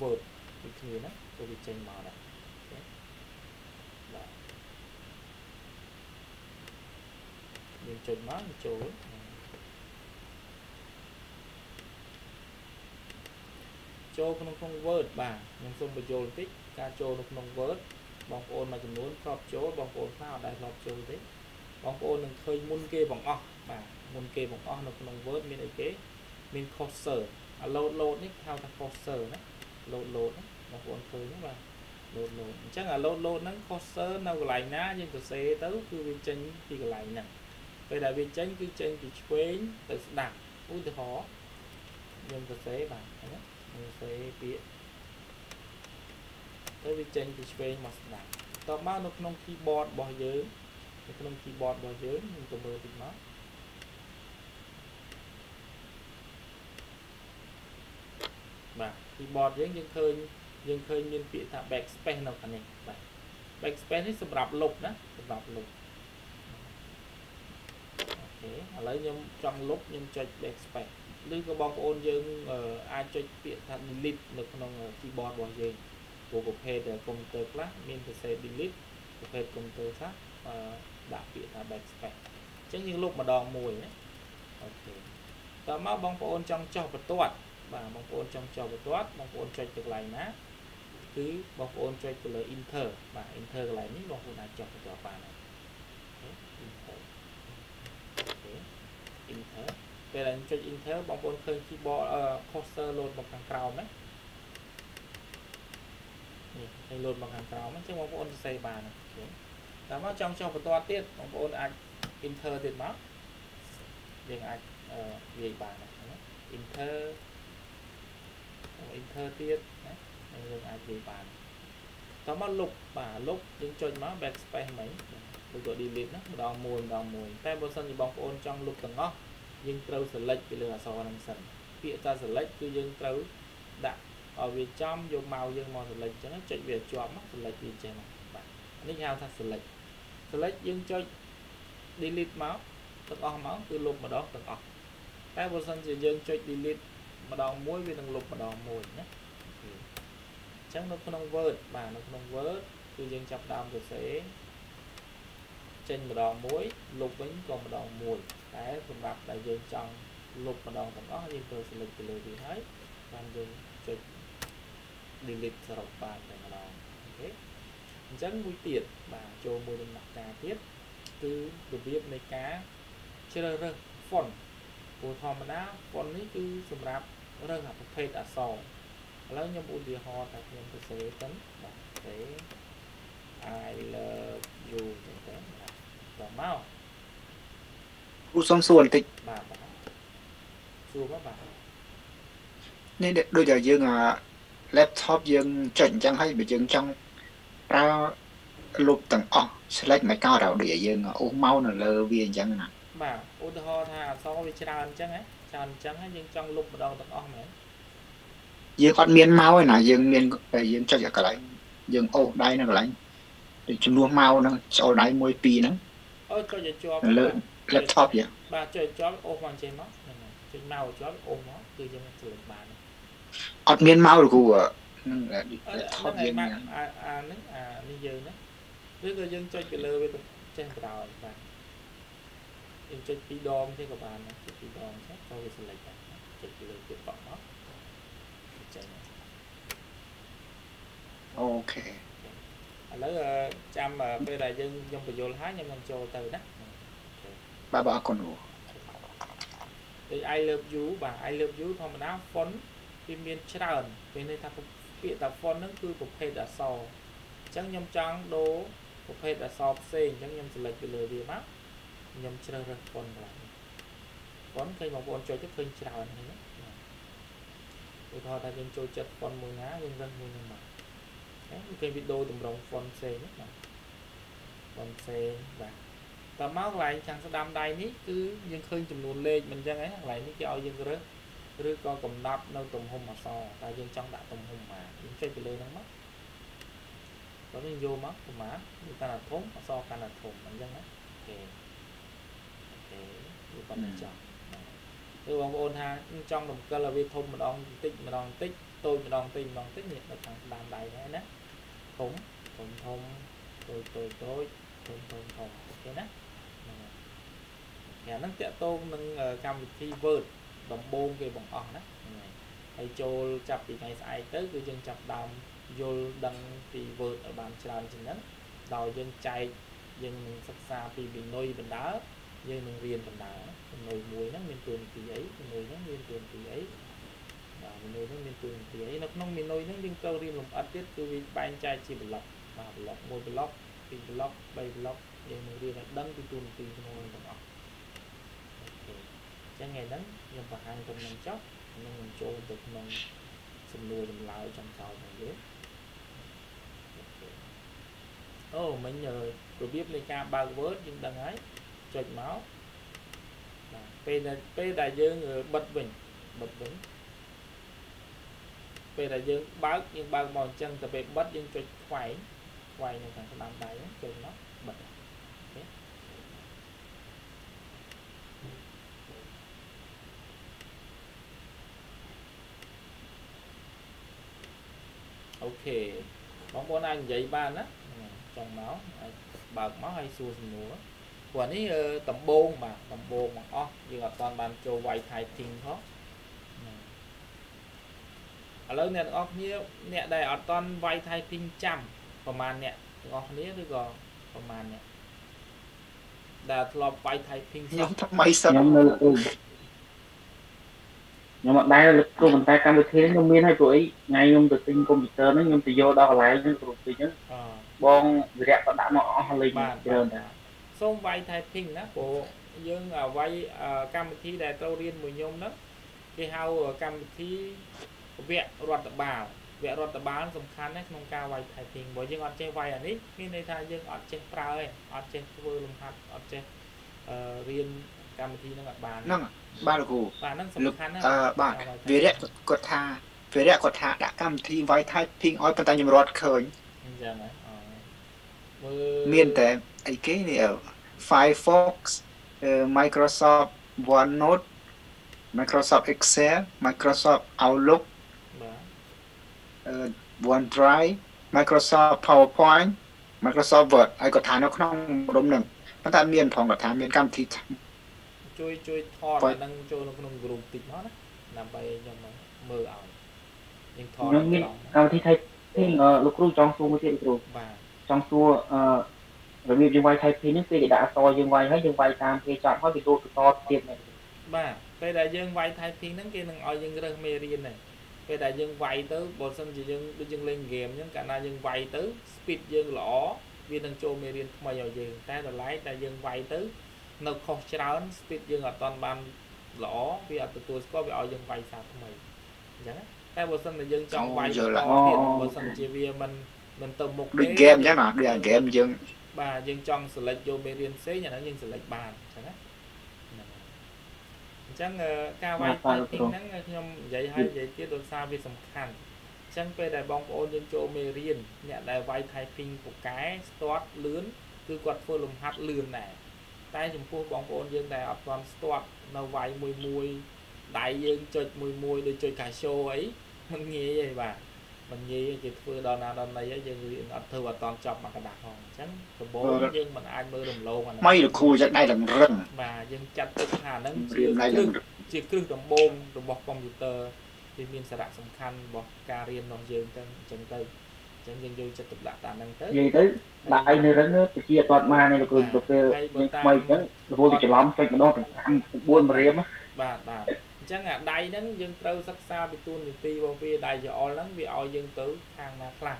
word ដូចគ្នាណាគឺវាចេញមកដែរបាទយើងចុចមកចូលចូលក្នុងក្នុង Word បាទខ្ញុំសូមបញ្យល់បន្តិចការចូលនៅក្នុង Word បងប្អូនមួយចំនួនធ្លាប់ចូលបងប្អូនខ្លះអត់ដែលធ្លាប់ចូលទេបងប្អូននឹងឃើញមុនគេបងអស់បាទមុនគេបងអស់នៅក្នុង Word មានអីគេមាន cursor អា load load នេះហៅថា cursor ណា load load បងប្អូនឃើញទេបាទ load load អញ្ចឹងអា load load ហ្នឹង cursor នៅកន្លែងណាយើងសរសេរទៅគឺវាចេញពីកន្លែងហ្នឹងពេលដែលវាចេញគឺចេញពីឆ្វេងទៅស្ដាំឧទាហរណ៍យើងសរសេរបាទណាសរសេរពាក្យ ទៅវាចេញពីឆ្វេងមកស្ដាំតបមកនៅក្នុង keyboard របស់យើងនៅក្នុង keyboard របស់យើងយើងទៅមើលតិចមកបាទ keyboard យើងយើងឃើញយើងឃើញមានពាក្យថា backspace នៅខាងនេះបាទ backspace នេះសម្រាប់លុបណាសម្រាប់លុបអូខេឥឡូវខ្ញុំចង់លុបខ្ញុំចុច backspace ឬក៏បងប្អូនយើងអឺអាចចុចពាក្យថា delete នៅក្នុង keyboard របស់យើង ព្រោះប្រភេទ computer ខ្លះមានសរសេរ delete ប្រភេទ computer ខ្លះអឺដាក់ពាក្យថា backspace អញ្ចឹងយើងលុបម្ដងមួយណាOK តមកបងប្អូនចង់ចុះបន្ទាត់បាទបងប្អូនចង់ចុះបន្ទាត់បងប្អូនចុចទៅកន្លែងណាគឺបងប្អូនចុចទៅលើ enter បាទ enter កន្លែងនេះបងប្អូនអាចចុះបន្ទាត់បានហើយ enter អូខេ enter ពេលដែលចុច enter បងប្អូនឃើញ keyboard អឺ cursor load មកខាងក្រោមណា នេះឃើញ load មកខាងក្រោមអញ្ចឹងបងប្អូនសរសេរបាន OKតែមកចង់ចុះបន្ទាត់ទៀតបងប្អូនអាច enter ទៀតមកយើងអាចអឺវាយបានណា enter enter ទៀតណាហើយយើងអាចវាយបានតោះមកលុបបាទលុបយើងចុចមក backspace ហ្មងឬក៏ delete ណាម្ដងមួយម្ដងមួយតែបើសិនជាបងប្អូនចង់លុបទាំងអស់យើងត្រូវ select ពីលើអក្សរហ្នឹងសិនពាក្យថា select គឺយើងត្រូវដាក់ ឲ្យវាចំយកមកយើងមក select អញ្ចឹងចុចវាជាប់មក select វាចេះមកបាទនេះហៅថា select select យើងចុច delete មកទាំងអស់មកគឺលុបម្ដងទាំងអស់តែបើសិនជាយើងចុច delete ម្ដងមួយវានឹងលុបម្ដងមួយណាអញ្ចឹងនៅក្នុង Word បាទនៅក្នុង Word គឺយើងចាប់ដើមសរសេរចេញម្ដងមួយលុបវិញក៏ម្ដងមួយតែសម្រាប់ដែលយើងចង់លុបម្ដងទាំងអស់យើងត្រូវ select ទៅលើវាហើយបានយើងចុច delete សរុបបានតែម្ដងអូខេអញ្ចឹងមួយទៀតបាទចូលមួយដំណាក់កាលទៀតគឺរបៀបនៃការជ្រើសរើស font ព្រោះធម្មតា font នេះគឺសម្រាប់រើសអាប្រភេទអក្សរឥឡូវខ្ញុំឧទាហរណ៍តែខ្ញុំសរសេរទៅបាទសរសេរ I love you ចឹងទៅបាទតមកគ្រូសុំសួរបន្តិចបាទបាទសួរមកបាទនេះដូចតែយើងអា laptop យើងចុចអញ្ចឹងហើយបើយើងចង់ប្រើលុបទាំងអស់ select មួយកោតឲ្យដូចឲ្យយើងអូសមកនៅលើវាអញ្ចឹងណាបាទឧទាហរណ៍ថាអក្សរវាច្រើនអញ្ចឹងណាច្រើនអញ្ចឹងហើយយើងចង់លុបម្ដងទាំងអស់មែនយើងអត់មានមកឯណាយើងមានតែយើងចុចឲ្យកន្លែងយើងអូសដៃនៅកន្លែងដូចជំនួសមកហ្នឹងចូលដៃ1 2ហ្នឹងអូចុចឲ្យជាប់នៅលើ laptop យើងបាទចុចឲ្យជាប់អូសមកចេញមកហ្នឹងហើយចុចមកឲ្យជាប់អូសមកគឺយើង select បាន អត់មានមកលោកគ្រូហ្នឹងអឺ laptop ហ្នឹងហើយើយងបាទអាអានេះអានេះយើងណាឬក៏យើងចុចពីលើវាទៅចេះក្រោយបាទយើងចុចពីរដងទេក៏បានដែរចុចពីរដងចេះក៏វា select ដែរចុចពីលើទៀតបកមកចេញអូខេឥឡូវអឺចាំអឺពេលដែលយើងខ្ញុំបញ្យល់ហើយខ្ញុំនឹងចូលទៅណាបាទបាទអរគុណគ្រូដូច I love you បាទ I love you ធម្មតា font វាមានច្រើនពេលនេះថាពាក្យថា font ហ្នឹងគឺប្រភេទអក្សរអញ្ចឹងខ្ញុំចង់ដូរប្រភេទអក្សរផ្សេងអញ្ចឹងខ្ញុំ select ពីលើវាមកខ្ញុំជ្រើសរើស font កន្លែងនេះ font ឃើញបងប្អូនចុចទៅឃើញច្រើនហ្នឹងណាឧទាហរណ៍ថាយើងចូលចិត្ត font មួយណាយើងរើសមួយហ្នឹងមកណាឃើញវីដេអូតម្រង font ផ្សេងណាបាទ font ផ្សេងបាទតើមកកន្លែងខាងស្ដាំដៃនេះគឺយើងឃើញចំនួនលេខមិនអញ្ចឹងហ្នឹងកន្លែងនេះគេឲ្យយើងរើស ឬក៏កំណត់នៅទំហំអក្សរតែយើងចង់ដាក់ទំហំប៉ុន្មានយើងចុចទៅលើហ្នឹងមកដល់យើងយកមកប្រមាណវាកាន់តែធំអក្សរកាន់តែធំអញ្ចឹងណា OK OKវាប៉ុណ្ណឹងចង់គឺបងប្អូនថាចង់រំកិលឲ្យវាធំម្ដងបន្តិចម្ដងបន្តិចតូចម្ដងបន្តិចម្ដងបន្តិចនេះនៅខាងស្ដាំដៃហ្នឹងណាធំធំធំតូចតូចតូចធំធំធំអូខេណាហ្នឹងហើយអាហ្នឹងតកតងនឹងកម្មវិធី Word ដំបូងគេបង្អស់ណាហ្នឹងហើយហើយចូលចាប់ពីថ្ងៃស្អែកទៅគឺយើងចាប់ដើមយល់ដឹងពី Word ឲ្យបានច្រើនជាងហ្នឹងដោយយើងចែកយើងនឹងសិក្សាពីវិន័យបណ្ដើយើងនឹងរៀនបណ្ដើវិន័យមួយហ្នឹងមានទួនាទីអីវិន័យហ្នឹងមានទួនាទីអីបាទវិន័យហ្នឹងមានទួនាទីអីនៅក្នុងវិន័យហ្នឹងយើងត្រូវរៀនលម្អិតទៀតគឺវាបែងចែកជាប្លុកបាទប្លុកមួយប្លុកពីរប្លុកបីប្លុកយើងនឹងរៀនឲ្យដឹងពីទួនាទីក្នុងហ្នឹងទាំងអស់អូខេអញ្ចឹងថ្ងៃហ្នឹងខ្ញុំបង្ហាញប៉ុណ្្នឹងចុះខ្ញុំនឹងចូលទៅក្នុងសំណួរចម្លើយចំក្រោយរបស់យើងOK អូមិញរបៀបនៃការបើក Word យើងដឹងហើយចុចមកបាទពេលដែលពេលដែលយើងបិទវិញបិទវិញពេលដែលយើងបើកយើងបើកមកអញ្ចឹងទៅពេលបិទយើងចុចខ្វែងវាយនៅខាងស្ដាំដៃហ្នឹងចូលមកបិទ OK អូខេបងប្អូនអាចនិយាយបានណាហ្នឹងចង់មកអាចបើកមកហើយសួរសំណួរព្រោះនេះអឺដំបងបាទដំបងមកអស់យើងអត់ទាន់បានចូលវាយ typing ផងហ្នឹងឥឡូវអ្នកទាំងអស់គ្នាអ្នកដែលអត់ទាន់វាយ typing ចាំប្រហែលអ្នកទាំងអស់គ្នាឬក៏ប្រហែលអ្នកដែលធ្លាប់វាយ typing សោខ្ញុំះថ្មីសិនខ្ញុំនៅលោកគ្រូ ខ្ញុំអត់ដែរលោកគ្រូប៉ុន្តែកម្មវិធីនេះខ្ញុំមានហើយព្រោះអីថ្ងៃខ្ញុំទៅទិញកុំព្យូទ័រហ្នឹងខ្ញុំទៅយកដល់កន្លែងហ្នឹងគ្រូពេញហ្នឹងអឺបងវិរៈក៏ដាក់មកអស់លេងបាទច្រើនដែរសូមវាយ typing ណាព្រោះយើងអាវាយអឺកម្មវិធីដែលត្រូវរៀនមួយខ្ញុំហ្នឹងគេហៅកម្មវិធីវគ្គរដ្ឋបាលវគ្គរដ្ឋបាលសំខាន់ណាស់ក្នុងការវាយ typing បើយើងអត់ចេះវាយអានេះមានន័យថាយើងអត់ចេះប្រើទេអត់ចេះធ្វើលំហាត់អត់ចេះអឺរៀនកម្មវិធីហ្នឹងអត់បានហ្នឹង បាទលោកគ្រូបាទហ្នឹងសំលោកខាន់ណាស់អឺបាទការវាយវិរៈគាត់ថាវិរៈគាត់ថាដាក់កម្មវិធី Wi Typing ឲ្យប៉ុន្តែខ្ញុំរត់ឃើញអញ្ចឹងហ៎អមើលមានតែអីគេនេះ Firefox អឺ Microsoft OneNote Microsoft Excel Microsoft Outlook បាទអឺ OneDrive Microsoft PowerPoint Microsoft Word ហើយគាត់ថានៅក្នុងរំនឹងប៉ុន្តែមានផងគាត់ថាមានកម្មវិធី ជួយជួយថតបាទអាហ្នឹងចូលនៅក្នុង group តិចមកណាដើម្បីខ្ញុំមើលឲ្យយើងថតខ្ញុំមានត្រង់កម្មវិធី typing អឺលោកគ្រូចង់សួរមួយទៀតលោកគ្រូបាទចង់សួរអឺរបៀបយើងវាយ typing ហ្នឹងពេលគេដាក់អក្សរយើងវាយហើយយើងវាយតាមគេចប់ហើយវាដូរទៅតទៀតមែនទេបាទពេលដែលយើងវាយ typing ហ្នឹងគេនឹងឲ្យយើងរើសមេរៀនដែរពេលដែលយើងវាយទៅបើសិនជាយើងដូចយើងលេងហ្គេមអញ្ចឹងកាលណាយើងវាយទៅ speed យើងល្អវានឹងចូលមេរៀនថ្មីឲ្យយើងតែតម្លៃតែយើងវាយទៅ នៅខុសច្រើន speed យើងអត់ទាន់បានល្អវាអត់ទទួលស្គាល់វាឲ្យយើងវាយសារថ្មីអញ្ចឹងណាតែបើសិនតែយើងចង់វាយអូតយល់ទៀតអូបើសិនជាវាមិនមិនទៅមុខដូចទេហ្គេមអញ្ចឹងណាដូចអាហ្គេមយើងបាទយើងចង់ select យកមេរៀនផ្សេងអាហ្នឹងយើង select បានអញ្ចឹងណាហ្នឹងហើយអញ្ចឹងអឺការវាយ typing ហ្នឹងខ្ញុំនិយាយឲ្យនិយាយទៀតដោយសារវាសំខាន់អញ្ចឹងពេលដែលបងប្អូនយើងចូលមេរៀនអ្នកដែលវាយ typing ពូកែ start លឿនគឺគាត់ធ្វើលំហាត់លឿនដែរ តែចំពោះបងប្អូនយើងដែលអត់ទាន់ start នៅវាយមួយមួយដៃយើងចុចមួយមួយដូចចុច Casio អីមិនងាយទេបាទមិនងាយទេគេធ្វើដល់ណាដល់ណីហើយយើងរៀនអត់ធ្វើអត់តាន់ចប់មកកដាស់ផងអញ្ចឹងដំបូងយើងមិនអាចមើលរំលងអាហ្នឹងថ្មីលោកគ្រូចឹងដៃឡើងរឹងបាទយើងចាត់ទុកថាហ្នឹងជារៀនដៃគ្រឹឡើងះជាគ្រឹះដំបូងរបស់កុំព្យូទ័រវាមានសារៈសំខាន់របស់ការរៀនរបស់យើងទៅអញ្ចឹងទៅអញ្ចឹងយើងយកចិត្តទុកដាក់តាមហ្នឹងទៅនិយាយទៅដាក់ឲ្យនៅរឹងទៅជាអត់ទាន់បានទេលោកគ្រូទៅពេលយើងថ្មីអញ្ចឹងរហូតវាច្រឡំចុចម្ដងទាំង5 9រៀមណាបាទបាទអញ្ចឹងអាដៃហ្នឹងយើងត្រូវសិក្សាពីទូនីតិរបស់វាដៃចអល់ហ្នឹងវាឲ្យយើងទៅខាងណាខ្លះ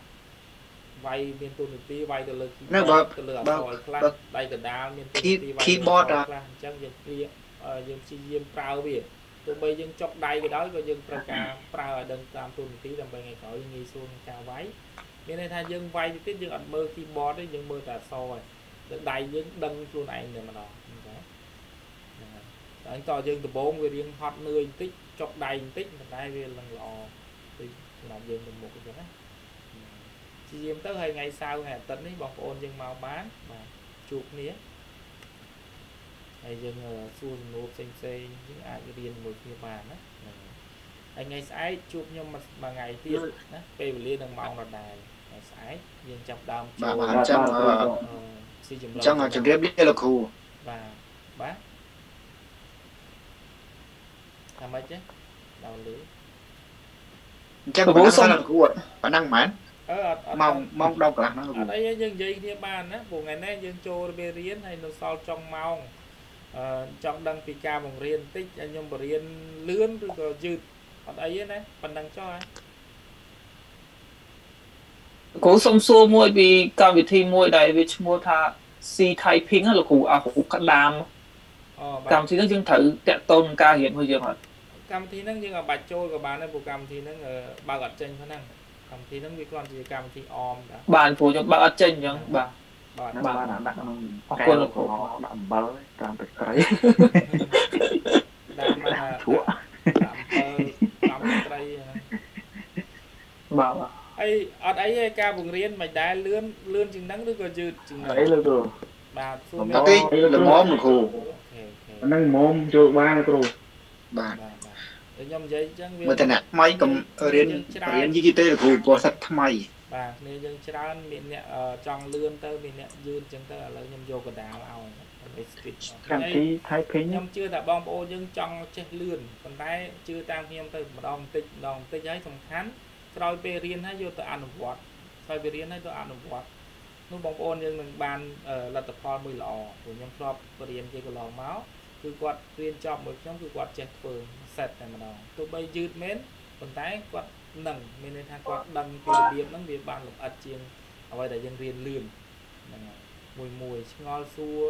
វាយមានទូនីតិវាយទៅលើនៅបើ keyboard ទៅលើអក្សរឲ្យខ្លះបើដៃកដាលមានទូ Key- នីតិវាយទៅលើ keyboard អក្សរអាខ្លះអញ្ចឹងយើងព្រាអឺយើងព្យាយាមប្រើវាទោះបីយើងចុកដៃក៏ដោយក៏យើងត្រូវការប្រើឲ្យដឹងតាមទូនីតិដើម្បីថ្ងៃក្រោយងាយស្រួលក្នុងការវាយ មានន័យថាយើងវាយទៅទៀតយើងអត់មើល keyboard ទេយើងមើលតែអក្សរឯងដល់ដៃយើងដឹងខ្លួនឯងតែម្ដងអញ្ចឹងហ្នឹងហើយតែអញតើយើងដំបងវារៀងហត់នឿយបន្តិចចុកដៃបន្តិចប៉ុន្តែវាឡើងល្អទៅសម្រាប់យើងទៅមុខអញ្ចឹងណាព្យាយាមទៅហើយថ្ងៃសៅរ៍ថ្ងៃអាទិត្យនេះបងប្អូនយើងមកបានបាទជួបគ្នាហើយយើងអឺសួរសំណួរផ្សេងផ្សេងៗយើងអាចរៀនជាមួយគ្នាបានណាហ្នឹងហើយថ្ងៃស្អែកជួបខ្ញុំមួយមួយថ្ងៃទៀតណាពេលវេលានឹងម៉ោងដដែលថ្ងៃ ស្អែកយើងចាប់ផ្ដើមបាទចូលបាទអញ្ចឹងអឺអឺស៊ីចម្លអញ្ចឹងជម្រាបលាលោកគ្រូបាទបាទថាម៉េចទេដល់លឺអញ្ចឹងប៉ុណ្ណឹងសិនលោកគ្រូប៉ុណ្ណឹងមែនអឺអត់អត់ម៉ោងម៉ោង10កន្លះហ្នឹងលោកអគ្រូត់អីទេយើងនិយាយគ្នាបានណាព្រោះថ្ងៃនេះយើងចូលរបៀបរៀនហើយនៅសល់ចុងម៉ោងអឺចង់ដឹងពីការបង្រៀនបន្តិចហើយខ្ញុំបរៀនលឿនឬក៏យឺតអត់អីទេណាប៉ុណ្ណឹងចុះហ៎ គ្រូសុំសួរមួយពីកម្មវិធីមួយដែលវាឈ្មោះថា C typing ហ្នឹងលោកគ្រូអារូបក្តាមអូបាកម្មទវិធីហ្នឹងយើងត្រូវតាក់ទងនឹងការរៀនរបស់យើងអត់កម្មវិធីហ្នឹងយើងអាចបាច់ចូលក៏បានដែរព្រោះកម្មវិធីហ្នឹងអឺបើកអត់ចេញហ្នឹងកម្មវិធីហ្នឹងវាគ្រាន់ជាកម្មវិធីអមតាបានព្រោះខ្ញុំបើកអត់ចេញអញ្ចឹងបាទបាទបាទបានដាក់ក្នុងអរគុណលោកគ្រូដាក់អំបិលតាមទឹកត្រីដាក់មកថាឈក់ដាក់អំពើតាមត្រីហ្នឹងបាទបាទអ ហើយអត់អីទេការបង្រៀនមិនដែលលឿនលឿនជាងហ្នឹងឬក៏យឺតជាងហ្នឹងអីលោកគ្រូបាទសួរបំមានផុតែល្មមលោកគ្រូអូខេអូខេអាហ្នឹងមុំចូលបានលោកគ្រូបាទបាទបាទតែខ្ញុំនិយាយអញ្ចឹងវាមើលតអ្នកថ្មីកុំរៀនរៀនយីទេលោកគ្រូព្រោះសិតថ្មីបាទគ្នាយើងច្រើនមានអ្នកអឺចង់លឿនទៅមានអ្នកយឺតអញ្ចឹងទៅឥឡូវខ្ញុំយកកដាលឲ្យដើម្បី speed កម្មវិធី typing ខ្ញុំជឿថាបងប្អូនយើងចង់ចេះលឿនប៉ុន្តែជឿតាមខ្ញុំទៅម្ដងបន្តិចម្ដងបន្តិចហើយសំខាន់ ក្រោយពេលរៀនហើយយកទៅអនុវត្តក្រោយពេលរៀនហើយទៅអនុវត្តនោះបងប្អូនយើងនឹងបានអឺលទ្ធផលមួយល្អព្រោះខ្ញុំធ្លាប់រៀនជាកន្លងមកគឺគាត់រៀនចប់មួយខ្ញុំគឺគាត់ចេះធ្វើ set តែម្ដងទោះបីយឺតមែនប៉ុន្តែគាត់នឹងមានន័យថាគាត់ដឹងពីរបៀបហ្នឹងវាបានលម្អិតជាងអ្វីដែលយើងរៀនលឿនហ្នឹងហើយមួយមួយឆ្ងល់សួរ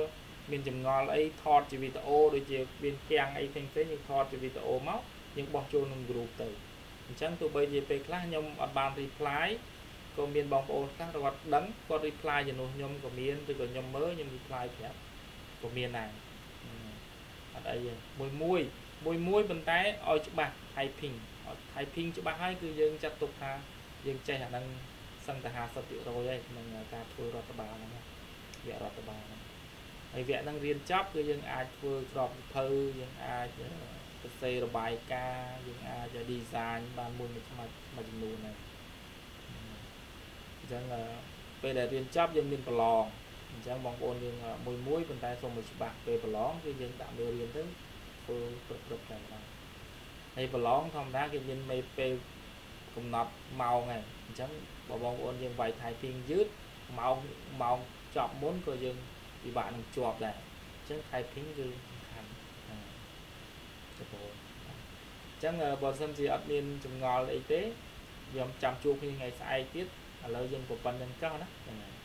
មានចម្ងល់អីថតជាវីដេអូដូចជាមានគាំងអីផ្សេងផ្សេងយើងថតជាវីដេអូមកយើងបោះចូលក្នុង group ទៅ អញ្ចឹងទោះបីជាពេលខ្លះខ្ញុំអត់បាន reply ក៏មានបងប្អូនខ្លះគាត់ដឹងគាត់ reply ជំនួសខ្ញុំក៏មានឬក៏ខ្ញុំមើលខ្ញុំ reply ប្រាប់ក៏មានដែរអត់អីទេមួយមួយមួយមួយប៉ុន្តែឲ្យច្បាស់ typing ឲ្យ typing ច្បាស់ហើយគឺយើងចាត់ទុកថាយើងចេះអាហ្នឹងសឹងតែ50%ហើយក្នុងការធ្វើរដ្ឋបាលហ្នឹងណាវគ្គរដ្ឋបាលហ្នឹងហើយវគ្គហ្នឹងរៀនចប់គឺយើងអាចធ្វើក្របសភៅយើងអាចអឺ សរសេររបាយការណ៍យើងអាច design បានមួយមួយផ្នែកមួយចំនួនហ្នឹងអញ្ចឹងអឺពេលដែលរៀនចប់យើងមានប្រឡងអញ្ចឹងបងប្អូនយើងអឺមួយមួយប៉ុន្តែសូមឲ្យច្បាស់ពេលប្រឡងគឺយើងដាក់មេរៀនទៅធ្វើគ្រប់គ្រប់តែម្ដងហើយប្រឡងធម្មតាគេមានមេពេលកំណត់ម៉ោងហើយអញ្ចឹងបើបងប្អូនយើងវាយ typing យឺតម៉ោងម៉ោងចប់មុនក៏យើងពិបាកនឹងជាប់ដែរអញ្ចឹង typing គឺសំខាន់ណា ចពោអញ្ចឹងអឺបើសិនជាអត់មានចម្ងល់អីទេខ្ញុំចាំជួបគ្នាថ្ងៃស្អែកទៀតឥឡូវយើងប្រប៉ុណ្្នឹងចោះណាហ្នឹងហើយ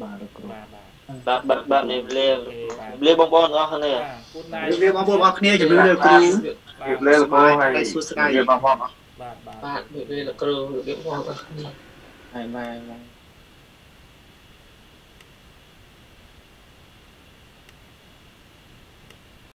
បាទលោកគ្រូបាទបាទបាទបាទបាទនេះលាអូខេបាទលាបងប្អូនទាំងអស់គ្នាបាទគូណៃជម្រាបបងប្អូនបងប្អូនគ្នាជម្រាបលោកគ្រូបាទលើលោកគ្រូហើយសួស្ដីបងប្អូនបាទបាទបាទនិយាយលោកគ្រូរបៀបបងប្អូនគ្នាហើយបាទ